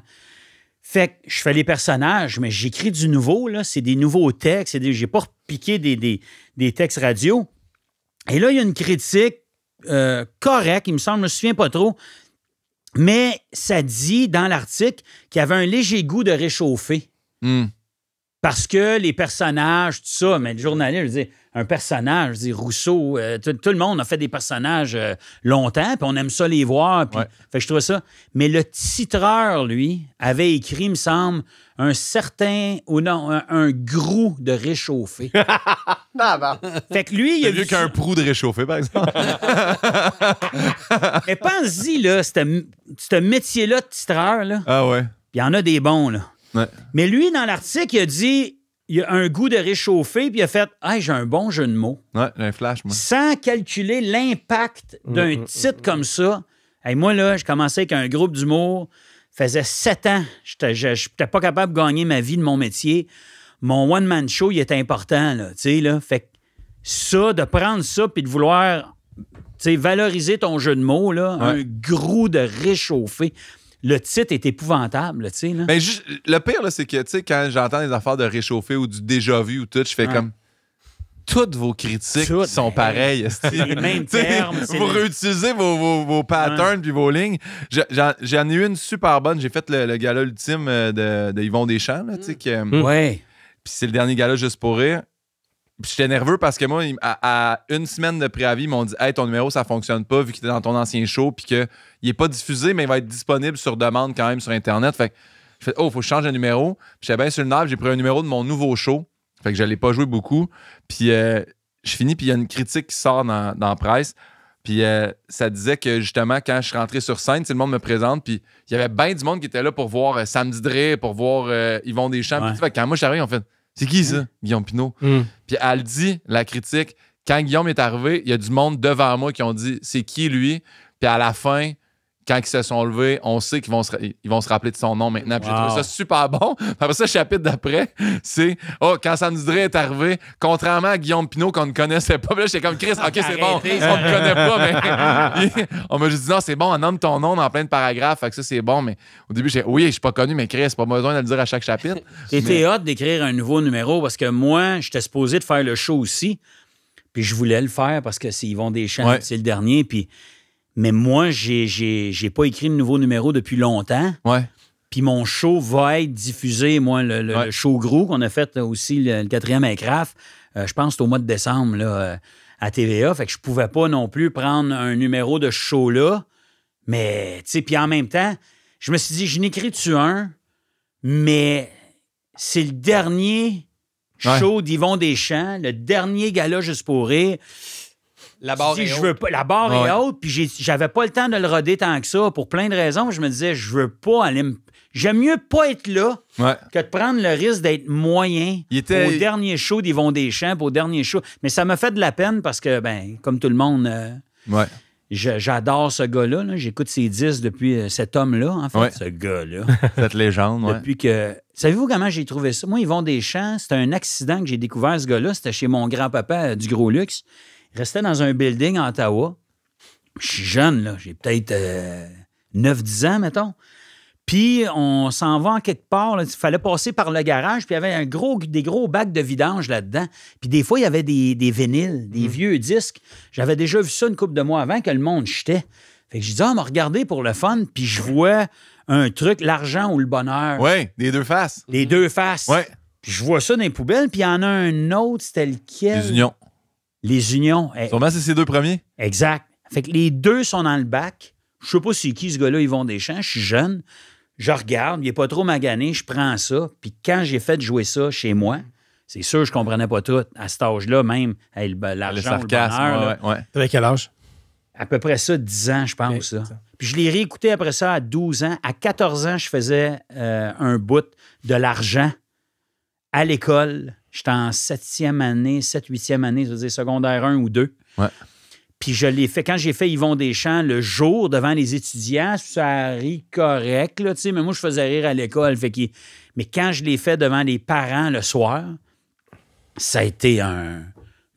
Fait que je fais les personnages, mais j'écris du nouveau, là. C'est des nouveaux textes. des- J'ai pas repiqué des, des, des textes radio. Et là, il y a une critique euh, correcte, il me semble, je me souviens pas trop. Mais ça dit dans l'article qu'il y avait un léger goût de réchauffer. Hmm. Parce que les personnages, tout ça, mais le journaliste, je dire, un personnage, je dire, Rousseau, euh, tout, le monde a fait des personnages euh, longtemps, puis on aime ça les voir. Puis, Ouais. Fait que je trouvais ça. Mais le titreur, lui, avait écrit, il me semble, un certain, ou non, un, un grou de réchauffer. <laughs> Ah, bon. fait que lui, il a C'est mieux vu qu'un prou de réchauffer, par exemple. <laughs> Mais pense-y, là, ce ce métier-là de titreur, là, ah ouais. il y en a des bons, là. Ouais. Mais lui, dans l'article, il a dit il a un goût de réchauffer, puis il a fait Ah, j'ai un bon jeu de mots. Ouais, j'ai un flash, moi. Sans calculer l'impact d'un titre comme ça. Hey, moi, là, je commençais avec un groupe d'humour, faisait sept ans. J'étais n'étais pas capable de gagner ma vie de mon métier. Mon one-man show, il était important, là, tu sais, là. Fait que ça, de prendre ça, puis de vouloir, tu sais, valoriser ton jeu de mots, là, un gros de réchauffer. Le titre est épouvantable, tu sais. Mais juste, le pire, c'est que, tu sais, quand j'entends des affaires de réchauffer ou du déjà vu ou tout, je fais comme. Toutes vos critiques sont ben, pareilles. les mêmes <laughs> termes, Vous réutilisez vos, vos, vos patterns puis vos lignes. Je- J'en ai eu une super bonne. J'ai fait le, le gala ultime euh, de, de Yvon Deschamps, là, tu sais, que- Mm. Ouais. Puis c'est le dernier gala juste pour rire. J'étais nerveux parce que moi, à, à une semaine de préavis, ils m'ont dit Hey, ton numéro, ça fonctionne pas vu qu'il était dans ton ancien show, puis qu'il n'est pas diffusé, mais il va être disponible sur demande quand même sur Internet. Fait que je fais Oh, faut que je change de numéro. Puis j'étais bien sur le nerf, j'ai pris un numéro de mon nouveau show. Fait que je l'ai pas joué beaucoup. Puis euh, je finis, puis il y a une critique qui sort dans, dans la presse. Puis euh, ça disait que justement, quand je suis rentré sur scène, sais, le monde me présente, puis il y avait bien du monde qui était là pour voir euh, Samedi Dre, pour voir euh, Yvon Deschamps. Ouais. tout. Fait que quand moi, je suis arrivé, ont fait C'est qui ça, Guillaume Pinot Hmm. Puis elle dit, la critique, quand Guillaume est arrivé, il y a du monde devant moi qui ont dit C'est qui lui? Puis à la fin, quand ils se sont levés, on sait qu'ils vont se, ils vont se rappeler de son nom maintenant. Puis j'ai trouvé ça super bon. <laughs> Après ça, le chapitre d'après, c'est Oh, quand Sam Dre est arrivé, contrairement à Guillaume Pinot qu'on ne connaissait pas, Puis là, j'étais comme Chris, ok, c'est bon, on ne connaît pas, mais <laughs> on m'a juste dit non, c'est bon, on nomme ton nom dans plein de paragraphes, fait que ça, c'est bon. Mais au début, j'ai oui, je suis pas connu, mais Chris, pas besoin de le dire à chaque chapitre. <laughs> C'était hâte d'écrire un nouveau numéro parce que moi, j'étais supposé de faire le show aussi. Puis je voulais le faire parce que c'est Yvon Deschamps, Ouais. c'est le dernier. Puis... Mais moi, j'ai, j'ai pas écrit de nouveau numéro depuis longtemps. Ouais. Puis mon show va être diffusé, moi, le, le- Ouais. show gros qu'on a fait aussi, le, quatrième aircraft, euh, je pense que c'est au mois de décembre là, euh, à TVA. Fait que je pouvais pas non plus prendre un numéro de ce show-là. Mais, tu sais, puis en même temps, je me suis dit, je n'écris-tu un, mais c'est le dernier Ouais. show d'Yvon Deschamps, le dernier gala juste pour rire. La barre Je dis, est je veux pas, la barre Ouais. est haute, puis j'avais pas le temps de le roder tant que ça pour plein de raisons. Je me disais, je veux pas aller me. J'aime mieux pas être là Ouais. que de prendre le risque d'être moyen Il était- au dernier show d'Yvon Deschamps, au dernier show. Mais ça m'a fait de la peine parce que, ben, comme tout le monde, euh, Ouais. j'adore ce gars-là. là. J'écoute ses disques depuis euh, cet homme-là, en fait, ce gars-là. <laughs> Cette légende. Depuis que. Savez-vous comment j'ai trouvé ça? Moi, Yvon Deschamps, c'était un accident que j'ai découvert ce gars-là. C'était chez mon grand-papa euh, du Gros Luxe. Restait dans un building à Ottawa. Je suis jeune, là. J'ai peut-être euh, 9-10 ans, mettons. Puis, on s'en va en quelque part. Il fallait passer par le garage. Puis, il y avait un gros, des gros bacs de vidange là-dedans. Puis, des fois, il y avait des, des vinyles, des vieux disques. J'avais déjà vu ça une couple de mois avant que le monde jetait. Fait que j'ai dit, ah, on m'a regardé pour le fun. Puis, je vois un truc, l'argent ou le bonheur. Ouais, des deux faces. Les deux faces. Ouais. Puis je vois ça dans les poubelles, puis il y en a un autre, c'était lequel? Les unions. Les unions. eh, Sûrement, c'est ces deux premiers. exact. Fait que les deux sont dans le bac. Je sais pas c'est qui ce gars-là, Yvon Deschamps. Je suis jeune. Je regarde, il est pas trop magané, je prends ça. Puis quand j'ai fait jouer ça chez moi, c'est sûr, je comprenais pas tout. À cet âge-là, même, hey, le- Le l'argent, le bonheur, ouais, ouais. T'avais quel âge? à peu près ça, 10 ans, je pense. Ça. Puis je l'ai réécouté après ça à 12 ans. À 14 ans, je faisais euh, un bout de l'argent à l'école. J'étais en septième année, 7 huitième année, je veux dire secondaire 1 ou 2. Ouais. Puis je l'ai fait quand j'ai fait Yvon Deschamps le jour devant les étudiants, ça rit correct, là, tu sais, mais moi je faisais rire à l'école. Fait Mais quand je l'ai fait devant les parents le soir, ça a été un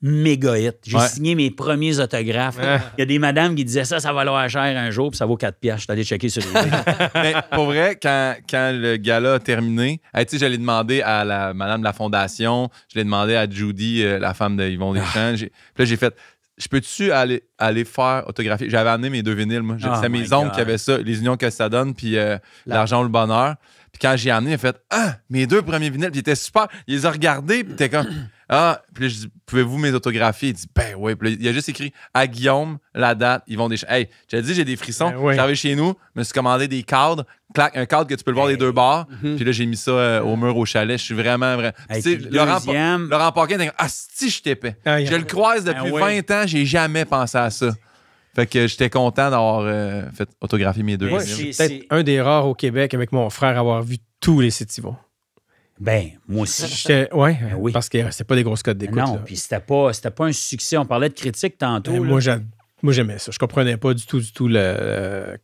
méga hit. J'ai Ouais. signé mes premiers autographes. Il y a des madames qui disaient ça, ça va valoir cher un jour, puis ça vaut 4 piastres. Je suis allé checker sur les <laughs> Mais pour vrai, quand, quand le gala a terminé, hey, tu sais, j'allais demander à la madame de la fondation, je l'ai demandé à Judy, euh, la femme de Yvon Deschamps. J'ai- Puis là, j'ai fait, je peux-tu aller, aller faire autographier? J'avais amené mes deux vinyles, moi. Oh my mes oncles qui avaient ça, les unions que ça donne, puis euh, l'argent ou le bonheur. Puis quand j'ai amené, il a fait, ah, mes deux premiers vinyles, puis il était super. Il les a regardés, puis était comme, ah, puis là, je dis, pouvez-vous mes autographier? Il dit, ben oui. Puis là, il a juste écrit à Guillaume la date, ils vont des. Hey, j'ai dit, j'ai des frissons. Ben oui. J'arrive chez nous, je me suis commandé des cadres, clac, un cadre que tu peux le voir des deux bords. Puis là, j'ai mis ça euh, au mur au chalet. Je suis vraiment, vraiment. Hey, Tu sais, Laurent, deuxième- Laurent Paquin, ah, si, je t'épais. Ah, Je le croise depuis Ah oui. 20 ans, j'ai jamais pensé à ça. Fait que j'étais content d'avoir euh, fait autographier mes deux Ouais, c'est- Peut-être un des rares au Québec avec mon frère à avoir vu tous les sites Yvon. Ben, moi aussi. Ouais, Ben oui. parce que c'est pas des grosses codes d'écoute. non, puis c'était pas, c'était pas un succès. On parlait de critique tantôt. Ben, moi, j'a- moi, j'aimais ça. Je comprenais pas du tout, du tout le,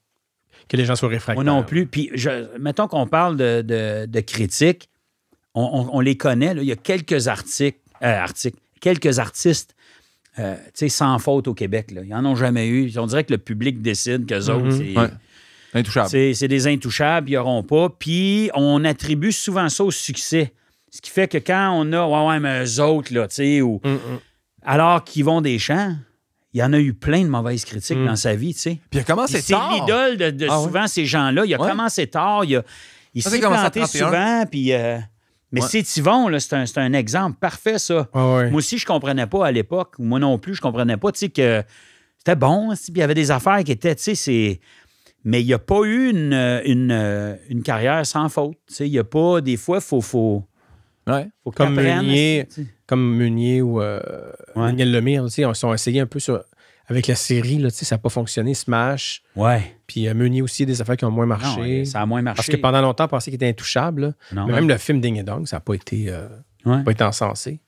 que les gens soient réfractaires. Moi non plus. Puis, mettons qu'on parle de, de, de critiques, on, on- on les connaît. là. Il y a quelques articles, euh, articles quelques artistes, euh, tu sais, sans faute au Québec. Là. Ils n'en ont jamais eu. On dirait que le public décide qu'eux autres, c'est, Mhm. Ouais. Intouchable. c'est, des intouchables, ils n'auront pas. Puis, on attribue souvent ça au succès. Ce qui fait que quand on a, ouais, ouais, mais eux autres, là, tu sais, ou. Mm, mm. Alors qu'ils vont des champs, il y en a eu plein de mauvaises critiques Mm. dans sa vie, tu sais. Puis il a commencé Puis C'est tard. l'idole de, de Ah souvent ces gens-là. Il a Ouais. commencé tard, il, a, il s'est planté 31. souvent, puis... euh, mais Ouais. c'est Yvon, là, c'est un, un exemple parfait, ça. Ouais. Moi aussi, je comprenais pas à l'époque, moi non plus, je comprenais pas, tu sais, que c'était bon, sais, puis il y avait des affaires qui étaient, tu sais, c'est... Mais il n'y a pas eu une, une, une carrière sans faute. Il n'y a pas... Des fois, il faut, faut, Ouais. faut que Comme Meunier. Comme Meunier ou euh, Ouais. Daniel Lemire, ils sont essayés un peu sur, avec la série, là, ça n'a pas fonctionné. Smash. Ouais. Puis euh, Meunier aussi, des affaires qui ont moins marché. Non, euh, ça a moins marché. Parce que pendant longtemps, on pensait qu'il était intouchable. là. Non. Mais même le film Ding et Dong, ça n'a pas été, euh, pas été encensé.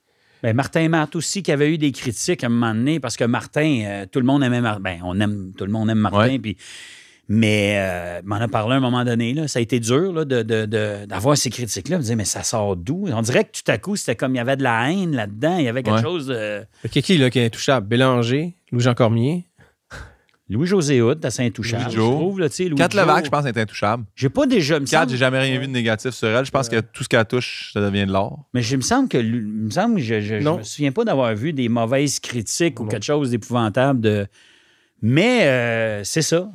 Ben, Martin Matt aussi, qui avait eu des critiques à un moment donné, parce que Martin, euh, tout le monde aimait Martin. Ben, on aime, tout le monde aime Martin, puis. Mais euh, m'en a parlé à un moment donné, là, ça a été dur là, de, de- de- d'avoir ces critiques-là. Je me disais, mais ça sort d'où? On dirait que tout à coup, c'était comme il y avait de la haine là-dedans, il y avait quelque Ouais. chose de. Que qui, là, qui est intouchable? Bélanger, Louis-Jean Cormier. Louis-José Hood, assez intouchable. Louis je trouve, là, tu sais, Kat. Levac, je pense, est intouchable. J'ai pas déjà. me Kat, semble- j'ai jamais rien vu de négatif sur elle. Je pense que tout ce qu'elle touche, ça devient de l'or. Mais je me semble que il me semble que je, je, me souviens pas d'avoir vu des mauvaises critiques ou quelque chose d'épouvantable de. Mais euh, c'est ça.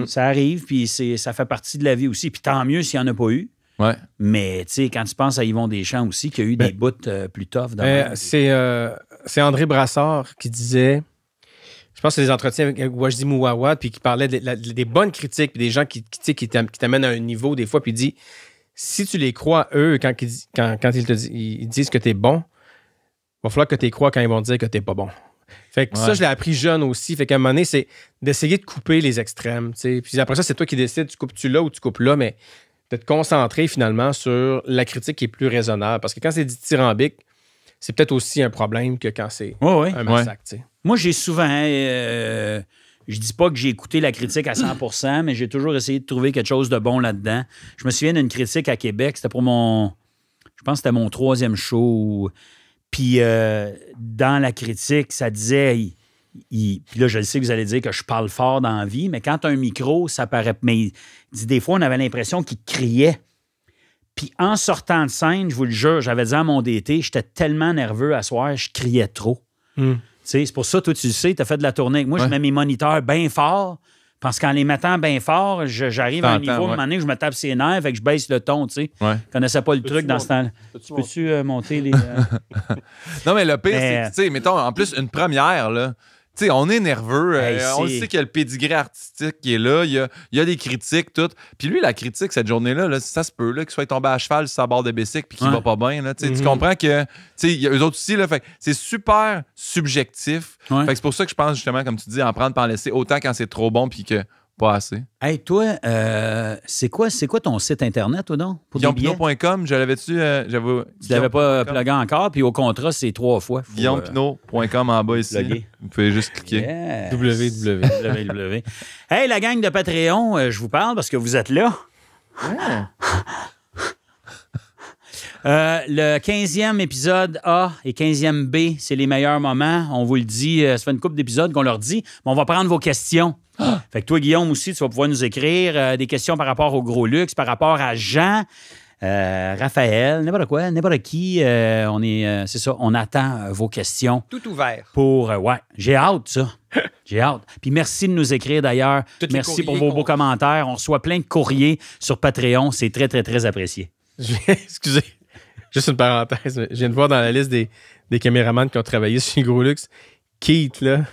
Mm. Ça arrive, puis c'est, ça fait partie de la vie aussi. Puis tant mieux s'il n'y en a pas eu. Ouais. Mais tu sais, quand tu penses à Yvon Deschamps aussi, qui a eu Ben, des bouts euh, plus tough. même. c'est, euh, c'est André Brassard qui disait, je pense que c'est des entretiens avec Wajdi Mouawad, puis qui parlait de la- des bonnes critiques, puis des gens qui, qui, qui t'am- qui t'amènent à un niveau des fois, puis il dit, si tu les crois, eux, quand, ils, dis- quand, quand ils, te dis- ils disent que tu es bon, il va falloir que tu les crois quand ils vont te dire que tu pas bon. Fait que ça, je l'ai appris jeune aussi. Fait qu'à un moment donné, c'est d'essayer de couper les extrêmes. Puis après ça, c'est toi qui décides, tu coupes-tu là ou tu coupes là, mais de te concentrer finalement sur la critique qui est plus raisonnable. Parce que quand c'est dithyrambique, c'est peut-être aussi un problème que quand c'est Ouais, ouais. un massacre. Moi, j'ai souvent. euh, je dis pas que j'ai écouté la critique à 100% <clears throat> mais j'ai toujours essayé de trouver quelque chose de bon là-dedans. Je me souviens d'une critique à Québec. C'était pour mon. Je pense que c'était mon troisième show. Puis euh, dans la critique, ça disait. il- il- puis là, je le sais que vous allez dire que je parle fort dans la vie, mais quand as un micro, ça paraît. Mais il dit des fois, on avait l'impression qu'il criait. Puis en sortant de scène, je vous le jure, j'avais dit à mon DT, j'étais tellement nerveux à soir, je criais trop. Hmm. C'est pour ça, toi, tu le sais, tu as fait de la tournée moi. Je mets mes moniteurs bien fort. Parce qu'en les mettant bien fort, j'arrive à un niveau, un ouais. moment donné, je me tape ses nerfs, fait que je baisse le ton, tu sais. Ouais. Je connaissais pas le truc dans ce temps-là. Peux-tu Peux-tu euh, monter les. euh, <laughs> Non, mais le pire, Mais- c'est, tu sais, mettons, en plus, une première, là. Sais, on est nerveux. euh, on sait qu'il y a le pédigré artistique qui est là. Il y a, il y a des critiques, tout. Puis lui, la critique, cette journée-là, là, ça se peut, là, qu'il soit tombé à cheval sur sa barre de bicycle puis qu'il Ouais. va pas bien, là. Tu Mhm. comprends que, y a eux autres aussi, là. Fait que c'est super subjectif. Ouais. Fait que c'est pour ça que je pense, justement, comme tu dis, en prendre, pas en laisser, autant quand c'est trop bon puis que pas assez. Hey, toi, euh, c'est quoi, c'est quoi ton site Internet, des billets? GuillaumePinot.com, je l'avais-tu. euh, j'avais. Tu l'avais pas Guillaume.com. plugué encore, puis au contrat, c'est trois fois. Faut, euh, GuillaumePinot.com en bas ici. Vous pouvez juste cliquer. yeah. www. www. Hey, la gang de Patreon, euh, je vous parle parce que vous êtes là. <laughs> Euh, le 15e épisode A et 15e B, c'est les meilleurs moments. On vous le dit, euh, ça fait une couple d'épisodes qu'on leur dit, mais on va prendre vos questions. <gasps> Fait que toi, Guillaume, aussi, tu vas pouvoir nous écrire euh, des questions par rapport au gros luxe, par rapport à Jean, euh, Raphaël, n'importe quoi, n'importe qui. euh, on est, euh, c'est ça, on attend euh, vos questions Tout ouvert. pour. euh, ouais, j'ai hâte, ça. <laughs> J'ai hâte. Puis merci de nous écrire d'ailleurs. Merci pour vos beaux commentaires. On reçoit plein de courriers sur Patreon. C'est très, très, très apprécié. Je viens- <laughs> Excusez, juste une parenthèse. Je viens de voir dans la liste des, des caméramans qui ont travaillé sur Gros Luxe, Keith, là.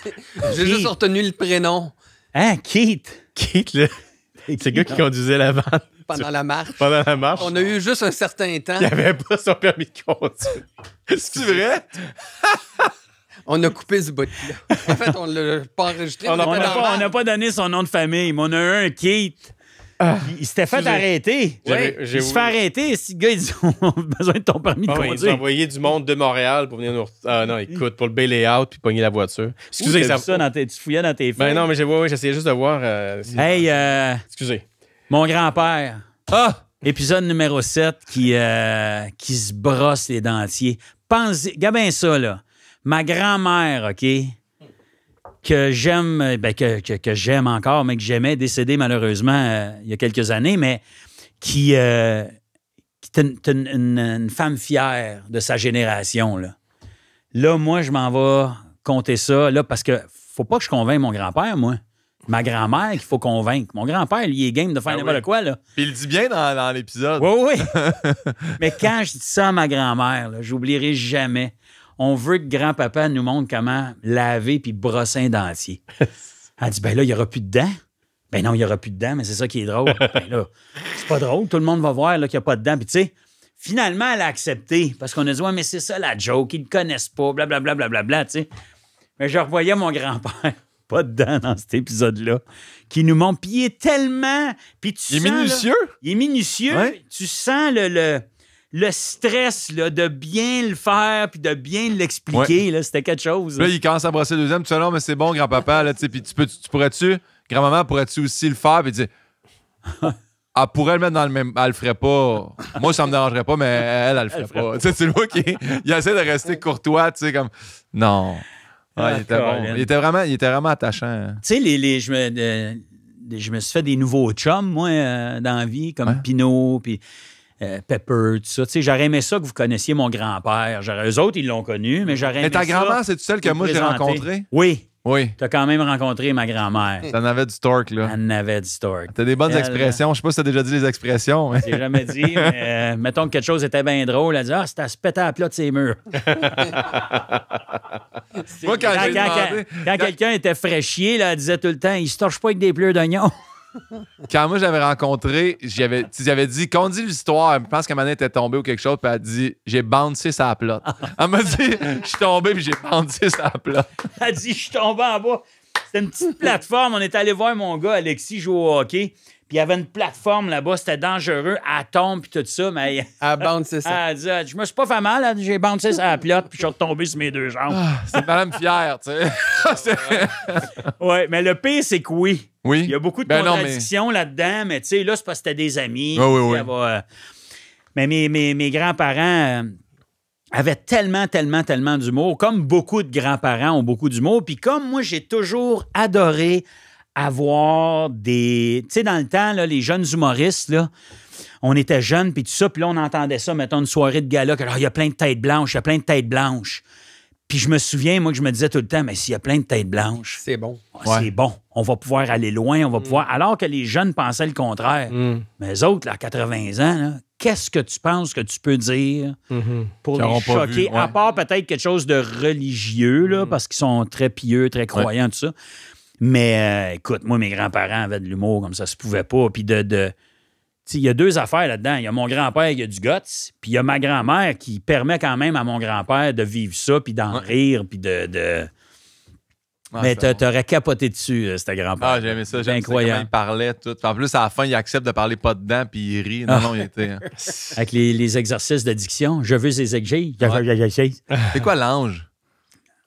<laughs> J'ai juste retenu le prénom Hein, Keith? Keith, là. <laughs> C'est le gars qui conduisait la vanne pendant la marche. pendant la marche. On a eu juste un certain temps. Il avait pas son permis de conduire. <laughs> C'est vrai? On a coupé ce bout-là. En fait, on l'a pas enregistré. On n'a pas, pas donné son nom de famille, mais on a eu un Keith. Il- il s'était fait Excusez. arrêter. Il se fait arrêter. Si le gars, il dit <laughs> on a besoin de ton permis de Ah oui, ils ont conduire. envoyé du monde de Montréal pour venir nous. Ah non, écoute, pour le bail-out puis pogner la voiture. Excusez, ça, ça. dans tes, tu fouillais dans tes feuilles. Ben non, mais j'ai- ouais, ouais, j'essayais juste de voir. euh, si- Hey, euh, Excusez. mon grand-père. Ah! Épisode numéro 7 qui, euh, qui se brosse les dentiers. Pensez, regarde bien ça, là. Ma grand-mère, OK, que j'aime, euh, ben, que, que- que j'aime encore, mais que j'aimais, décédée malheureusement euh, il y a quelques années, mais qui, euh, qui était une, femme fière de sa génération, là. Là, moi, je m'en vais compter ça, là, parce que faut pas que je convainque mon grand-père, moi. Ma grand-mère qu'il faut convaincre. Mon grand-père, lui, il est game de faire Ah n'importe oui. quoi, là. Puis il le dit bien dans, dans l'épisode. Oui, oui. <laughs> Mais quand je dis ça à ma grand-mère, j'oublierai jamais. On veut que grand-papa nous montre comment laver puis brosser un dentier. <laughs> Elle dit, ben là, il n'y aura plus de dents. Ben non, il n'y aura plus de dents, mais c'est ça qui est drôle. <laughs> Ben là, c'est pas drôle. Tout le monde va voir là, qu'il n'y a pas de dents. Puis tu sais, finalement, elle a accepté parce qu'on a dit, ouais, mais c'est ça la joke, ils ne connaissent pas, blablabla, blablabla, tu sais. Mais je revoyais mon grand-père, <laughs> pas de dents dans cet épisode-là, qui nous montre. Puis il est tellement. Puis tu Il est sens, là, minutieux. il est minutieux. Ouais. Tu sens le, le, le stress là, de bien le faire puis de bien l'expliquer. C'était quelque chose. Là, là. il commence à brosser le deuxième. Tu sais, non, mais c'est bon, grand-papa. Là, puis tu, peux, tu pourrais-tu, grand-maman, pourrais-tu aussi le faire? Puis dis, <laughs> elle pourrait le mettre dans le même. Elle le ferait pas. Moi, ça me dérangerait pas, mais elle, elle le ferait pas. Tu sais, c'est moi qui il essaie de rester courtois, tu sais, comme. Non. Ah, il était bon. Colin. Il était vraiment, il était vraiment attachant. hein. Tu sais, les, les- je, me, euh, je me suis fait des nouveaux chums, moi, euh, dans la vie, comme Ouais. Pinot, puis euh, Pepper, tout ça. Tu sais, j'aurais aimé ça que vous connaissiez mon grand-père. Eux autres, ils l'ont connu, mais j'aurais aimé Mais ta grand-mère, c'est-tu celle que moi j'ai rencontrée? Oui, Oui. tu as quand même rencontré ma grand-mère. T'en avais du torque, là. Elle avait du stork. T'as des bonnes Elle- expressions. Je sais pas si t'as déjà dit les expressions. mais- J'ai jamais dit, <laughs> mais euh, mettons que quelque chose était bien drôle. Elle dit Ah, c'était à se péter à la plat de ses murs. Moi, quand j'ai quand, demandé- quand- quand quelqu'un était fraîchier, là, elle disait tout le temps Il se torche pas avec des pleurs d'oignon. Quand moi j'avais rencontré, j'avais j'avais dit qu'on dit l'histoire, je pense qu'à un était tombée ou quelque chose, puis elle a dit j'ai bouncé sa plate. Elle m'a dit je suis tombé puis j'ai bouncé sa plate. Elle dit Je suis tombé en bas. C'était une petite plateforme. On est allé voir mon gars, Alexis, jouer au hockey. Puis il y avait une plateforme là-bas. C'était dangereux. Elle tombe, puis tout ça. Mais <laughs> À c'est ça. elle dit Je me suis pas fait mal. dit, J'ai bouncé sur la plate, puis je suis retombé sur mes deux jambes. C'est madame <laughs> fière, tu sais. C'est- Ouais, mais le pire, c'est que oui. oui. Il y a beaucoup de Ben mais- contradictions là-dedans, mais tu sais, là, c'est parce que c'était des amis. Oui, oui, oui. va, euh, Mais mes, mes, mes grands-parents euh, avaient tellement, tellement, tellement d'humour, comme beaucoup de grands-parents ont beaucoup d'humour. Puis comme moi, j'ai toujours adoré avoir des... Tu sais, dans le temps, là, les jeunes humoristes, là, on était jeunes, puis tout ça, puis là, on entendait ça, mettons, une soirée de gala, que Ah, il y a plein de têtes blanches, il y a plein de têtes blanches. Puis je me souviens, moi, que je me disais tout le temps, mais s'il y a plein de têtes blanches, C'est bon. ah, Ouais. C'est bon. On va pouvoir aller loin, Mm. on va pouvoir. Alors que les jeunes pensaient le contraire. Mm. Mais eux autres, là, à 80 ans, là, qu'est-ce que tu penses que tu peux dire Mhm. pour les choquer? vu, ouais. À part peut-être quelque chose de religieux, là, Mm. parce qu'ils sont très pieux, très croyants, tout ça. Mais euh, écoute, moi, mes grands-parents avaient de l'humour comme ça se pouvait pas. Puis de. de tu sais, il y a deux affaires là-dedans. Il y a mon grand-père qui a du guts, puis il y a ma grand-mère qui permet quand même à mon grand-père de vivre ça, puis d'en Ouais. rire, puis de, de, Ah, Mais t'aurais capoté dessus, euh, c'était grand-père. Ah, j'aimais ça. J'aimais ça, incroyable. comment il parlait, tout. En plus, à la fin, il accepte de parler pas dedans, puis il rit. Non, Ah. non, il était. hein. Avec les, les exercices d'addiction. Je veux ces exercices. C'est quoi l'ange?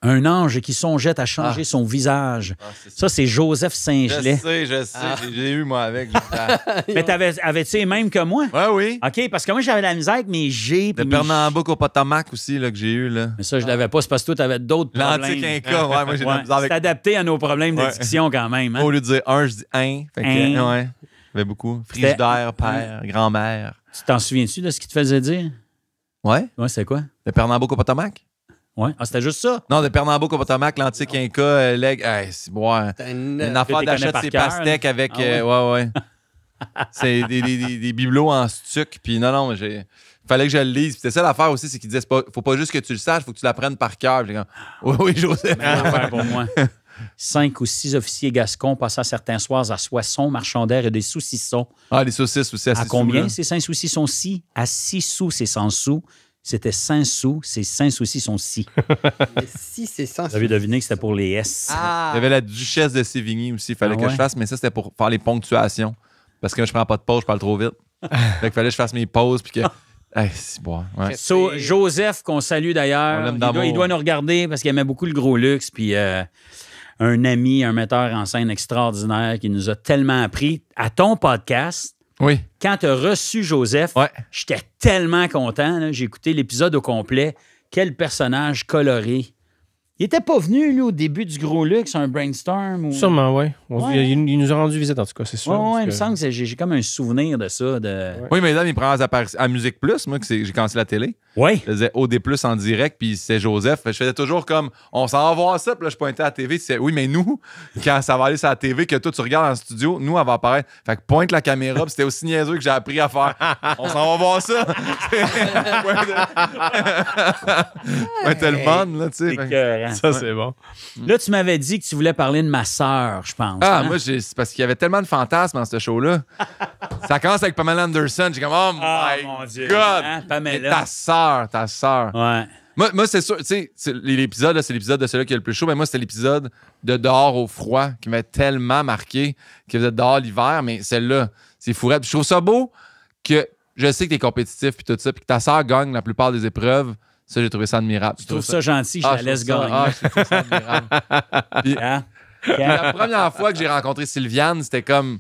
Un ange qui songeait à changer son visage. Ah, Ça, c'est Joseph Je Saint-Gelais. sais, je sais. J'ai- J'ai eu, moi, avec. <laughs> Mais t'avais, avais-tu les mêmes que moi? ouais, oui. OK, parce que moi, j'avais la misère avec mes G. Puis mes Pernambuc au Potomac aussi, là, que j'ai eu, là. Mais ça, je l'avais pas. C'est parce que toi, t'avais d'autres problèmes. L'antique Inca, ouais, moi, j'ai de la Ouais, misère avec. C'est adapté à nos problèmes Ouais. d'addiction quand même. hein? Au lieu de dire un, je dis un. Fait que, Un. ouais. J'avais beaucoup. Frigidaire, père, grand-mère. Tu t'en souviens-tu de ce qu'il te faisait dire? Ouais. Ouais, c'est quoi? De Pernambuc au Potomac? Ouais. Ah, c'était juste ça? Non, de Pernambuc au Potomac, l'antique Inca, euh, leg. Hey, c'est ouais. Une- Une affaire d'achat de ses cœur, pastèques avec. Ah euh, ouais, ouais. c'est des, des, des, des bibelots en stuc. Puis non, non, mais j'ai. Fallait que je le lise. Puis C'était ça l'affaire aussi, c'est qu'il disait c'est pas- faut pas juste que tu le saches, faut que tu l'apprennes par cœur. Puis j'ai comme, oui, oui, Joseph. Pour moi. <laughs> Cinq ou six officiers gascons passaient certains soirs à Soissons, marchands d'air et des saucissons. Ah, les saucisses aussi. À assez combien sous, ces cinq saucissons-ci? À six sous, c'est 100 sous. C'était 5 sous, c'est 5 saucissons-ci. Mais <laughs> si, c'est ça. Vous avez deviné que c'était pour les S. Ah! Il y avait la duchesse de Sévigny aussi, il fallait Ah que ouais? je fasse, mais ça, c'était pour faire les ponctuations. Parce que je prends pas de pause, je parle trop vite. <laughs> fait qu'il fallait que je fasse mes pauses, puis que. Hey, c'est bon. Ouais. So, Joseph, qu'on salue d'ailleurs, doit, il doit nous regarder parce qu'il aimait beaucoup le gros luxe. Puis euh, un ami, un metteur en scène extraordinaire qui nous a tellement appris à ton podcast. Oui. Quand tu as reçu Joseph, Ouais. j'étais tellement content. J'ai écouté l'épisode au complet. Quel personnage coloré. Il était pas venu, lui, au début du gros luxe, un brainstorm. Ou... Sûrement, oui. Ouais. Il, il nous a rendu visite, en tout cas, c'est sûr. Ouais, parce il me semble que j'ai comme un souvenir de ça. De... Oui, mais là, mes premières apparitions à Musique Plus, moi, que c'est- j'ai commencé la télé. Ouais. Je faisais OD Plus en direct, puis c'est Joseph. Je faisais toujours comme, on s'en va voir ça, puis là, je pointais à la TV. C'est, oui, mais nous, <laughs> quand ça va aller sur la TV, que toi, tu regardes en studio, nous, elle va apparaître. Fait que pointe la caméra, puis c'était aussi niaiseux que j'ai appris à faire. On s'en va voir ça. <laughs> <laughs> ouais, t'es le fun, là, tu sais. Ça, c'est bon. Là, tu m'avais dit que tu voulais parler de ma sœur, je pense. Ah, hein? moi, c'est parce qu'il y avait tellement de fantasmes dans ce show-là. ça commence avec Pamela Anderson. J'ai comme, oh Ah, my mon Dieu. God! Hein, Pamela. ta sœur, ta sœur. Ouais. Moi, moi c'est sûr, tu sais, l'épisode, c'est l'épisode de celui qui est le plus chaud, mais moi, c'était l'épisode de dehors au froid qui m'a tellement marqué, qui faisait dehors l'hiver, mais celle-là, c'est fou. raide. Je trouve ça beau que je sais que t'es compétitif puis tout ça, puis que ta sœur gagne la plupart des épreuves. Ça, j'ai trouvé ça admirable. Je trouve ça gentil, je Ah, la laisse gagner. Ah, je trouve ça admirable. <laughs> Puis- Hein? puis la première fois que j'ai rencontré Sylviane, c'était comme.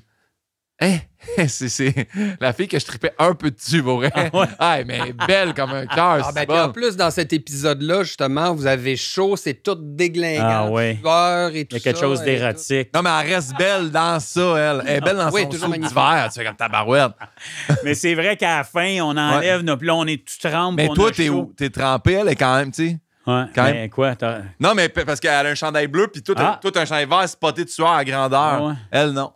Hein? <laughs> C'est, c'est la fille que je tripais un peu dessus, pour vrai. Ah ouais? Ah, mais elle est belle comme un cœur. Ah, c'est ben, bon. en plus, dans cet épisode-là, justement, vous avez chaud, c'est tout déglinguant. Ah, ouais. et tout Il y a quelque ça, chose d'érotique. Non, mais elle reste belle dans ça, elle. Elle est belle dans Oui, son magnifique. d'hiver. Tu fais comme tabarouette. <laughs> Mais c'est vrai qu'à la fin, on enlève nos. Puis là, on est tout tremble. Mais on toi, t'es où? T'es trempé, elle est quand même, tu sais? Ouais. Quand mais même. quoi? t'as- Non, mais parce qu'elle a un chandail bleu, puis tout, Ah. tout un chandail vert spoté de sueur à grandeur. Ah ouais. Elle, non.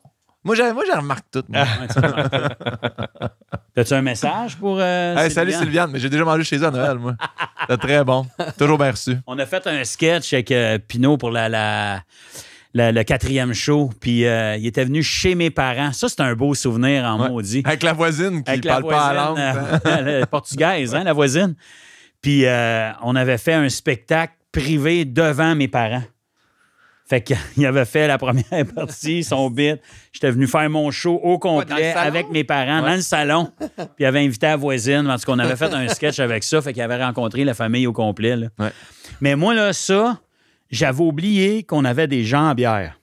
Moi, j'ai, moi, j'ai remarqué tout. moi. <laughs> T'as-tu un message pour. euh, Hey, salut Sylviane? Mais j'ai déjà mangé chez eux à Noël, moi. C'était très bon. Toujours bien reçu. On a fait un sketch avec euh, Pinot pour la, la- la- le quatrième show. Puis euh, il était venu chez mes parents. Ça, c'est un beau souvenir en Ouais. maudit. Avec la voisine qui Avec la parle pas voisine, langue. hein. euh, <laughs> la portugaise, hein, la voisine. Puis euh, on avait fait un spectacle privé devant mes parents. Fait qu'il <laughs> avait fait la première <laughs> partie, son bit. J'étais venu faire mon show au complet avec mes parents dans le salon. <laughs> Puis il avait invité la voisine parce qu'on avait fait un sketch avec ça. Fait qu'il avait rencontré la famille au complet. là. Ouais. Mais moi, là, ça, j'avais oublié qu'on avait des gens en bière.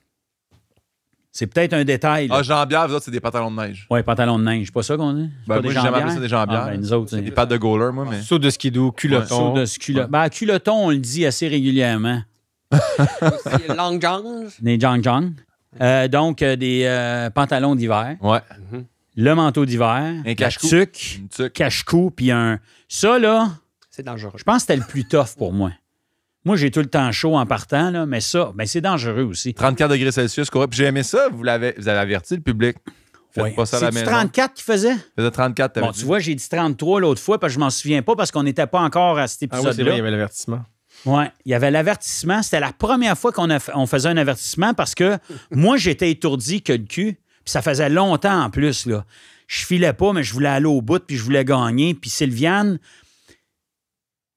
C'est peut-être un détail. là. Ah, Jean-Bière, vous autres, c'est des pantalons de neige. Ouais, pantalon de neige, c'est pas ça qu'on dit? Ben, pas moi, j'ai jamais appelé ça des bière. Ah, ben, nous autres, C'est des pattes de goaler, moi, mais. Saut de skidoo, saut culotton. de Ben, culotton, on le dit assez régulièrement. <laughs> aussi Long Johns. Des Jong Jong. Euh, donc, euh, des euh, pantalons d'hiver, Ouais. le manteau d'hiver, Un la cache-cou. tuque, Une tuque. cache-cou, puis un. Ça, là, C'est dangereux. je pense que c'était le plus tough pour moi. Moi, j'ai tout le temps chaud en partant, là, mais ça, ben, c'est dangereux aussi. 34 degrés Celsius, correct. Puis j'ai aimé ça, vous, l'avez, vous avez averti le public. Faites Ouais. pas ça à la C'est-tu maison. 34 qui faisait? Faisait 34, t'avais Bon, dit. tu vois, j'ai dit 33 l'autre fois parce que je m'en souviens pas parce qu'on n'était pas encore à cet Ah oui, c'est vrai, il y épisode-là. avait l'avertissement. Oui, il y avait l'avertissement. C'était la première fois qu'on on faisait un avertissement parce que <laughs> moi, j'étais étourdi que le cul. Puis ça faisait longtemps en plus. Là. Je filais pas, mais je voulais aller au bout, puis je voulais gagner. Puis Sylviane,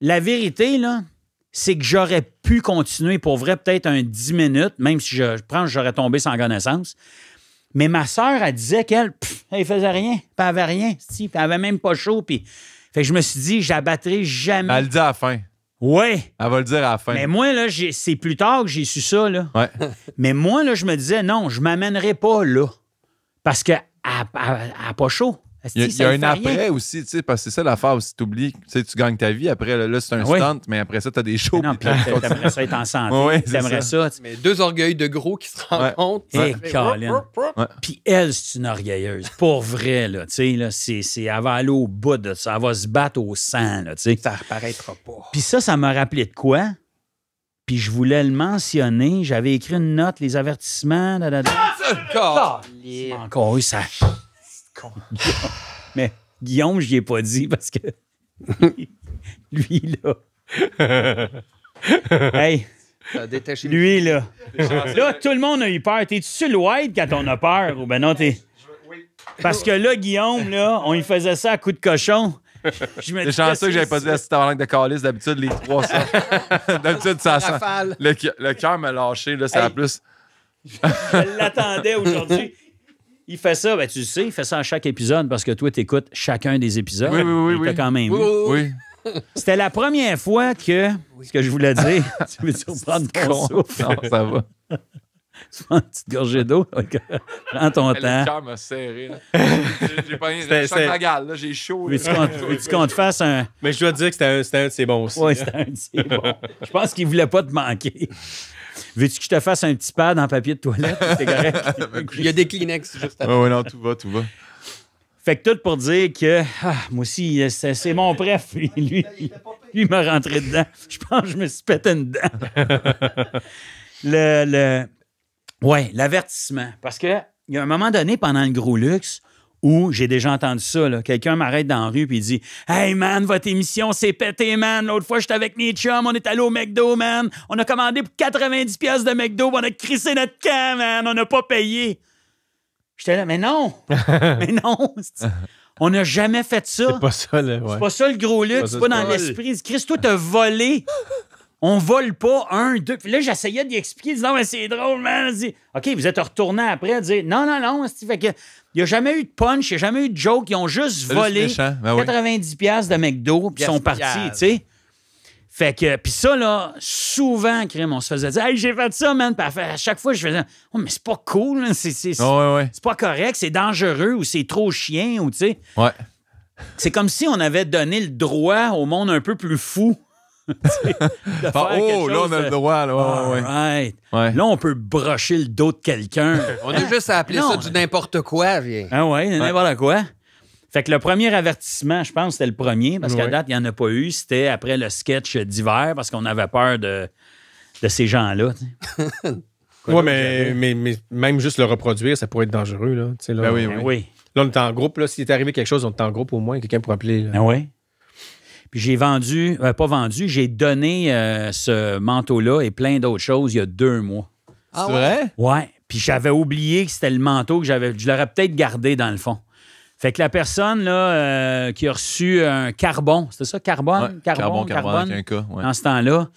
la vérité, là, c'est que j'aurais pu continuer pour vrai peut-être un 10 minutes, même si je, je pense que j'aurais tombé sans connaissance. Mais ma sœur, elle disait qu'elle, elle faisait rien, puis elle avait rien, si, puis elle avait même pas chaud, puis... Fait que je me suis dit, j'abattrai jamais. Elle le dit à la fin. Ouais. Elle va le dire à la fin. Mais moi, là, c'est plus tard que j'ai su ça, là. Ouais. <laughs> Mais moi, là, je me disais, non, je m'amènerai pas là. Parce qu'elle n'a pas chaud. Il y a, Esti, il y a ça un rien. après aussi, tu sais, parce que c'est ça l'affaire aussi. T'oublies, tu sais, tu gagnes ta vie. Après, là, là, c'est un Oui. stunt, mais après ça, t'as des shows. Non, puis t'aimerais ça être en <laughs> santé. Ouais, c'est t'aimerais ça. tu- Mais deux orgueils de gros qui se rencontrent. Eh, ça fait Colin. Puis elle, c'est une orgueilleuse. Pour vrai, là. Tu sais, là, c'est, c'est, elle va aller au bout de ça. Elle va se battre au sang, là, tu sais. Ça reparaîtra pas. Puis ça, ça m'a rappelé de quoi? Puis je voulais le mentionner. J'avais écrit une note, les avertissements. da, da, da. Caliste. Encore eu ça. Mais Guillaume, je n'y ai pas dit parce que <laughs> lui, là. <laughs> hey, lui, là. Là, tout le monde a eu peur. T'es-tu sur le white quand on a peur? Ou ben non, t'es. Parce que là, Guillaume, là, on lui faisait ça à coups de cochon. Je me C'est chanceux que j'avais pas dit ça. la tabarnak de calice. D'habitude, les trois sortent. <laughs> D'habitude, ça sent. Le, cœur- le cœur m'a lâché, là, ça a plus. Je l'attendais aujourd'hui. Il fait ça, ben tu le sais, il fait ça à chaque épisode parce que toi, tu écoutes chacun des épisodes. Oui, oui, oui, Il t'a oui. quand même Oui. <laughs> C'était la première fois que. Ce que je voulais dire. <laughs> tu veux-tu reprendre ton Con. souffle? Non, ça va. <laughs> Tu prends une petite gorgée d'eau? Prends ton Le temps. cœur m'a serré. J'ai- pas rien. La gale, là, j'ai chaud. là. Veux-tu qu'on te fasse un. Mais je dois te dire que c'était un, un de ses bons aussi. Oui, c'était un c'est bon. Je pense qu'il voulait pas te manquer. Veux-tu que je te fasse un petit pad en papier de toilette? C'est correct? <laughs> Il y a des Kleenex juste ouais, non, tout va, tout va. Fait que tout pour dire que ah, moi aussi, c'est c'est mon préf. Lui, lui, lui, il m'a rentré dedans. Je pense que je me suis pété une dent. <laughs> le, le... Ouais, l'avertissement. Parce que il y a un moment donné pendant le gros luxe où j'ai déjà entendu ça. là. Quelqu'un m'arrête dans la rue et il dit Hey man, votre émission s'est pété, man. L'autre fois, j'étais avec mes chums, on est allé au McDo, man. On a commandé pour 90$ piastres de McDo, on a crissé notre camp, man. On n'a pas payé. J'étais là, mais non! <laughs> mais non! On n'a jamais fait ça. C'est pas ça, là. Ouais. C'est pas ça le gros luxe, Pas c'est pas c'est dans pas- l'esprit. Chris, toi, t'as volé. On vole pas un, deux. Puis là, j'essayais d'y expliquer, disant, mais c'est drôle, man. Dit, OK, vous êtes retourné après dire, non, non, non. Fait que, il n'y a jamais eu de punch, il n'y a jamais eu de joke. Ils ont juste volé juste méchant, ben oui. 90$ piastres de McDo, puis ils sont partis, tu sais. Fait que, puis ça, là, souvent, crime, on se faisait dire, hey, j'ai fait ça, man. Puis à chaque fois, je faisais, oh, mais c'est pas cool, là. c'est, Ouais, ouais, c'est pas correct, c'est dangereux ou c'est trop chien ou, tu sais. Ouais. C'est comme si on avait donné le droit au monde un peu plus fou. <laughs> Enfin, oh, là, on a de- le droit, là. Ouais, ouais. Là, on peut brocher le dos de quelqu'un. On a juste à appeler Non. ça du n'importe quoi, viens. ah ouais, n'importe quoi. Fait que le premier avertissement, je pense, c'était le premier, parce qu'à date, il n'y en a pas eu. C'était après le sketch d'hiver, parce qu'on avait peur de, de ces gens-là. <laughs> Ouais, mais, mais, mais même juste le reproduire, ça pourrait être dangereux. Là, Tu sais, là, Ben oui, oui. oui. Là, on est en groupe. Là. S'il est arrivé quelque chose, on est en groupe au moins. Quelqu'un pourrait appeler. là. Ben oui. J'ai vendu, euh, pas vendu, j'ai donné euh, ce manteau-là et plein d'autres choses il y a deux mois. Ah C'est ouais? vrai? Ouais. Puis j'avais oublié que c'était le manteau que j'avais. Je l'aurais peut-être gardé dans le fond. Fait que la personne là, euh, qui a reçu un carbone, c'était ça, carbone? Ouais. Carbone, carbone. Ouais. En ce temps-là,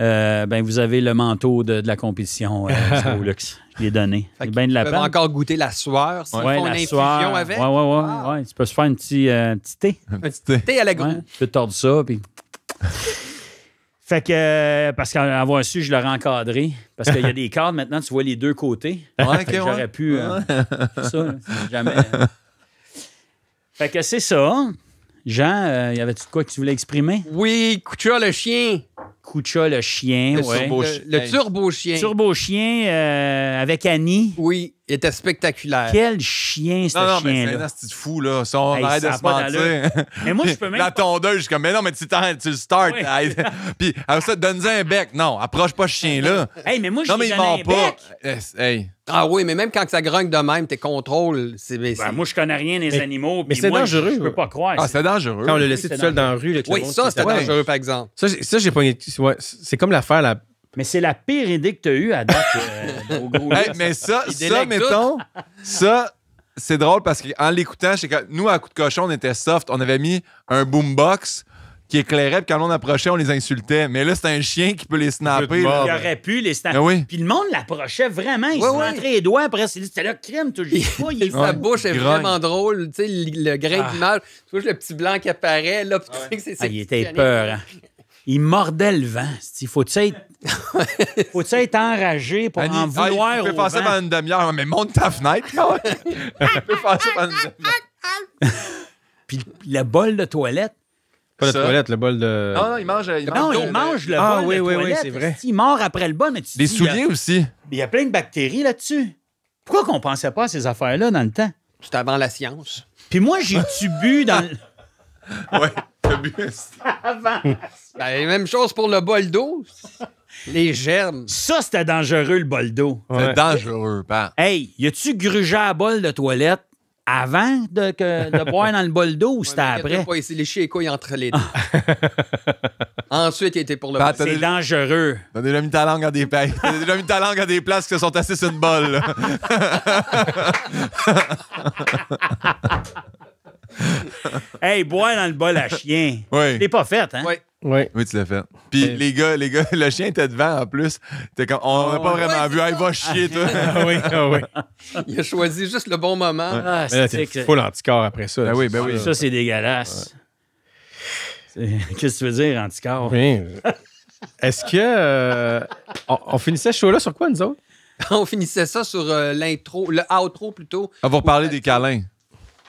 euh, ben vous avez le manteau de, de la compétition euh, <laughs> au luxe. Je l'ai donné. Fait bien de la peine. encore goûter la sueur s'ils Ouais, font la une infusion avec? Ouais, ouais, ouais, Ah. ouais. Tu peux se faire un petit, euh, petit thé. Un petit thé. Thé à la. Ouais, tu peux tordre ça, puis. <laughs> Fait que, parce qu'avoir su, je l'aurais encadré. Parce qu'il y a des cadres maintenant, tu vois les deux côtés. Ouais, J'aurais ouais. pu. euh, ça, jamais. fait que c'est ça. Jean, euh, y avait-tu de quoi que tu voulais exprimer? Oui, Kucha le chien. Kucha, le chien, Le ouais. turbo- Le, le Hey. turbo chien. Turbo chien euh, avec Annie. Oui, il était spectaculaire. Quel chien, ce Non, non, mais c'est chien-là. un petit fou, là. Si on Hey, arrête de se mentir. Mais moi, je peux <laughs> même La tondeuse, je suis comme, mais non, mais tu, tu le start. Oui. <laughs> Puis, après ça, donne-en un bec. Non, approche pas ce chien-là. Hey, mais moi, je Non, mais il ment un pas. bec. Hey. Ah oui, mais même quand ça grogne de même, tes contrôles, c'est. mais Ben, c'est- moi, je connais rien des Mais- animaux. mais c'est dangereux, Je, je peux pas croire. Ah, C'est- c'est dangereux. Quand on l'a laissé c'est tout seul dans la rue. le oui, ça, c'était était- dangereux, par exemple. Ça, j'ai- pas. C'est comme l'affaire. La... Mais c'est la pire idée que tu as eue à date euh, <laughs> au gros Hey, luxe. mais ça, ça, mettons, ça, c'est drôle parce qu'en l'écoutant, nous, à coup de cochon, on était soft. On avait mis un boombox, qui éclairaient, puis quand on approchait, on les insultait. Mais là, c'est un chien qui peut les snapper. Il aurait pu les. Ah oui. Puis le monde l'approchait vraiment. Il Ouais, se rentrait les doigts après. C'était là, je sais <laughs> pas. Il Sa bouche est Grogne. vraiment drôle. Tu sais, le, le grain Ah. d'image. Tu vois le petit blanc qui apparaît, là. tu sais que c'est Ah, il était peur. hein. Il mordait le vent. Il faut-tu être, <laughs> faut être enragé pour Annie, en ah, vouloir il peut au ça vent? pendant une demi-heure. Mais monte ta fenêtre. il peut faire ça pendant une demi-heure. <laughs> Puis le bol de toilette. Pas de Ça. toilette, le bol de. Non, non, il mange. Il Non, mange il mange le Ah, bol oui, de oui, oui, toilette. c'est vrai. Il mord après le bol, mais tu Des dis, souliers aussi. Il y a plein de bactéries là-dessus. Pourquoi qu'on pensait pas à ces affaires-là dans le temps? C'était avant la science. Puis moi, j'ai-tu bu dans le... <laughs> Ouais. t'as <laughs> bu. Avant. Ben, même chose pour le bol d'eau. Les germes. Ça, c'était dangereux, le bol d'eau. C'est Ouais. dangereux, père. Hey, y a-tu grugé à bol de toilette avant de, que- de <laughs> boire dans le bol d'eau ou c'était Ouais, après? Pas, il s'est léché les couilles entre les deux. <laughs> Ensuite, il était pour le Ben, C'est dangereux. T'as déjà mis ta langue à des pays. T'as déjà mis ta langue à des places qui sont assis sur une bolle. <laughs> Hey, boire dans le bol à chien. Oui. Je l'ai pas fait, hein? Ouais. Ouais. Oui, tu l'as fait. Puis les gars, les gars, <laughs> le chien était devant en plus. T'es comme, on n'a pas vraiment Ouais, vu. Hey, va chier, toi. <laughs> Ah oui, ah oui. Il a choisi juste le bon moment. Ah, Mais là, c'est t'es que- full anticorps après ça. Ben oui, ben oui. Ça, c'est dégueulasse. Qu'est-ce que tu veux dire, anticorps? Oui. Est-ce que. euh, on, on finissait ce show-là sur quoi, nous autres? On finissait ça sur euh, l'intro, le outro plutôt. On va reparler des câlins.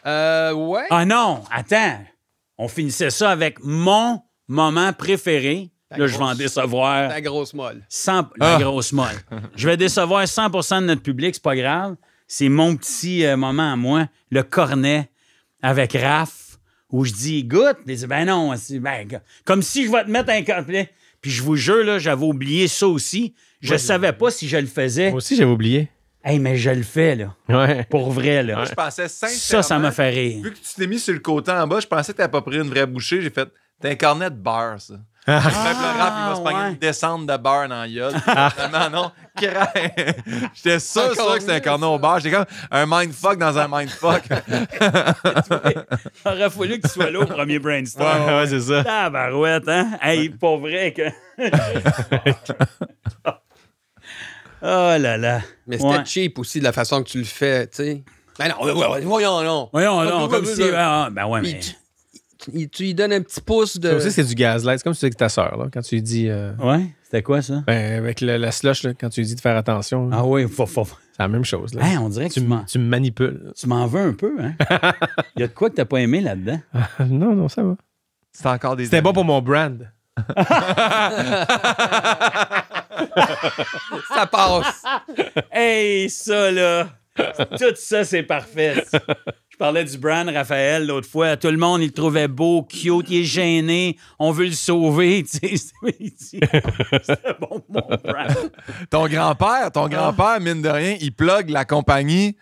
Euh, ouais. Ah non, attends. On finissait ça avec mon moment préféré. Là, je vais en décevoir La grosse molle. 100 la Ah. grosse molle. <laughs> Je vais décevoir 100% de notre public, c'est pas grave. C'est mon petit euh, moment à moi, le cornet avec Raph, où je dis goûte. Il dit ben non, c'est- ben, comme si je vais te mettre un complet. Puis je vous jure, là, j'avais oublié ça aussi. Je savais pas si je le faisais. Moi aussi, j'avais oublié. Hey, mais je le fais, là. Ouais. Pour vrai, là. Je pensais sincèrement. Ça, ça m'a fait rire. Vu que tu t'es mis sur le côté en bas, je pensais que t'avais pas pris une vraie bouchée. J'ai fait, t'es un cornet de beurre, ça. Ah, Même le rap, il va se pogner ouais. une descente de beurre dans la gueule. Finalement, non. Crain. <laughs> J'étais sûr, sûr que c'était un cornet, au beurre. J'étais comme un mindfuck dans un mindfuck. <laughs> Il aurait fallu que tu sois là au premier brainstorm. ouais, ouais, c'est ça. Tabarouette, hein? Hey, pas vrai que. <laughs> oh là là. Mais c'était Ouais. cheap aussi de la façon que tu le fais, tu sais. Ben non, ouais, ouais, ouais, voyons, non. Voyons, Ah, non, comme si. ouais. ah, ben ouais, mais. tu, lui donnes un petit pouce de. Ça aussi, c'est du gaslight. C'est comme si tu disais que ta soeur, là, quand tu lui dis. euh, Ouais, c'était quoi ça? ben, avec le- la slush, là, quand tu lui dis de faire attention, là, Ah oui, faut, faut. c'est la même chose. Là. Hein, on dirait que tu, me manipules. tu m'en veux un peu, hein? Il <laughs> y a de quoi que t'as pas aimé là-dedans? non, non, ça va. C'est encore des. C'était bon pour mon brand. <laughs> <laughs> Ça passe. Hey, ça là! Tout ça, c'est parfait. Je parlais du brand Raphaël l'autre fois. Tout le monde, il le trouvait beau, cute, il est gêné. On veut le sauver. <laughs> C'est bon, mon brand. Ton grand-père, ton grand-père, mine de rien, il plug la compagnie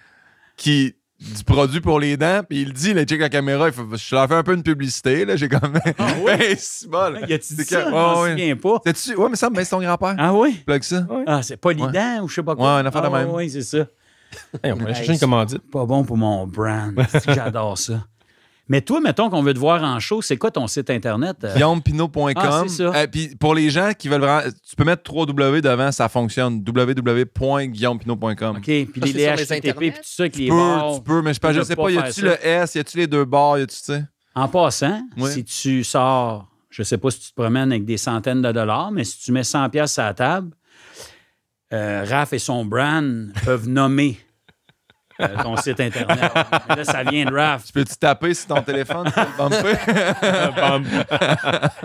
qui du produit pour les dents, puis il dit, là, check la caméra, il fait, je leur fais un peu une publicité, là, j'ai comme... <laughs> hey, c'est bon, là. Y a-tu dit C'est ça? m'en ouais, souviens pas. C'est-tu- Ouais, mais ça, mais c'est ton grand-père. Ah oui? Plug ça. Ah, c'est pas l'ident ou je sais pas quoi? Ouais, une affaire de ah, même. Oui, c'est ça. <laughs> Hey, on va Hey, chercher une commandite. Pas bon pour mon brand. C'est que J'adore ça. Mais toi, mettons qu'on veut te voir en show, c'est quoi ton site internet? euh? GuillaumePinot.com. Ah, c'est ça. Euh, puis pour les gens qui veulent vraiment. Tu peux mettre 3W devant, ça fonctionne. www.guillaumepinot.com. OK, puis les, c'est les sur les HTTP, internets? puis tout ça, avec Tu les peux, tu peux, mais je, sais pas- Tu je sais pas pas, y a-tu le S, y a-tu les deux barres, y a-tu, tu sais? En passant, Oui. si tu sors, je sais pas si tu te promènes avec des centaines de dollars, mais si tu mets 100 pièces à la table, euh, Raph et son brand <laughs> peuvent nommer euh, ton site Internet. Là, ça vient de Raph. Peux-tu taper sur ton téléphone? <laughs>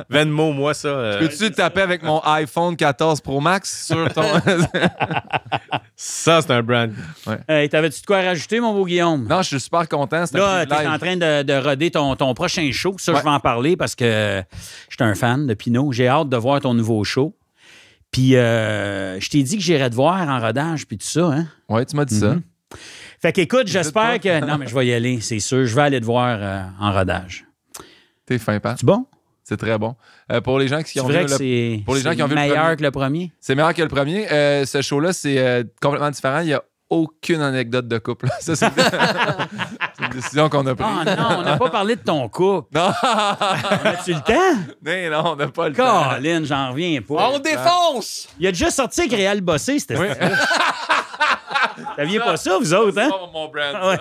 Venmo, moi, ça. euh, Peux-tu taper avec mon iPhone 14 Pro Max sur ton. <laughs> ça, c'est un brand. Hey, T'avais-tu de quoi rajouter, mon beau Guillaume? non, je suis super content. Là, tu es en train de, de roder ton, ton prochain show. Ça, Ouais. je vais en parler parce que je suis un fan de Pinot. J'ai hâte de voir ton nouveau show. Puis, euh, je t'ai dit que j'irais te voir en rodage, puis tout ça. Hein? Ouais, tu m'as dit ça. Fait qu'écoute, j'espère que. Non, mais je vais y aller, c'est sûr. Je vais aller te voir euh, en rodage. T'es fin, pas? C'est bon? C'est très bon. Euh, pour les gens qui ont vrai vu que le- c'est pour les gens c'est qui ont vu le meilleur premier. que le premier? C'est meilleur que le premier. Euh, ce show-là, c'est euh, complètement différent. Il y a aucune anecdote de couple. <laughs> Ça, <laughs> c'est une décision qu'on a prise. Ah non, on n'a pas parlé de ton couple. Non, As-tu le temps? non, non, on n'a pas le temps. Colin, j'en reviens pas. On défonce! Il a déjà sorti avec Réal Bossé, c'était <laughs> ça. Saviez pas ça, vous autres, hein? C'est pas mon brand.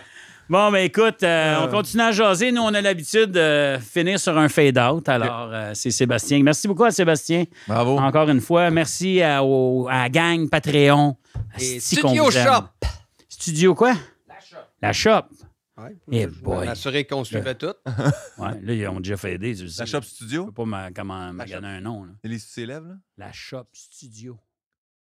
<laughs> Bon, ben écoute, euh, on continue à jaser. Nous, on a l'habitude de finir sur un fade-out. Alors, euh, c'est Sébastien. Merci beaucoup à Sébastien. Bravo. Encore une fois, merci à, au- à la gang Patreon. Et Studio. Shop! Studio quoi? La Shop. Ouais, Eh boy. vais m'assurer qu'on suivait tout. <laughs> Ouais, là, ils ont déjà tu le sais. La Shop Je Studio, peux pas ma- comment un nom. là. c'est les lèvres, là? La Shop Studio.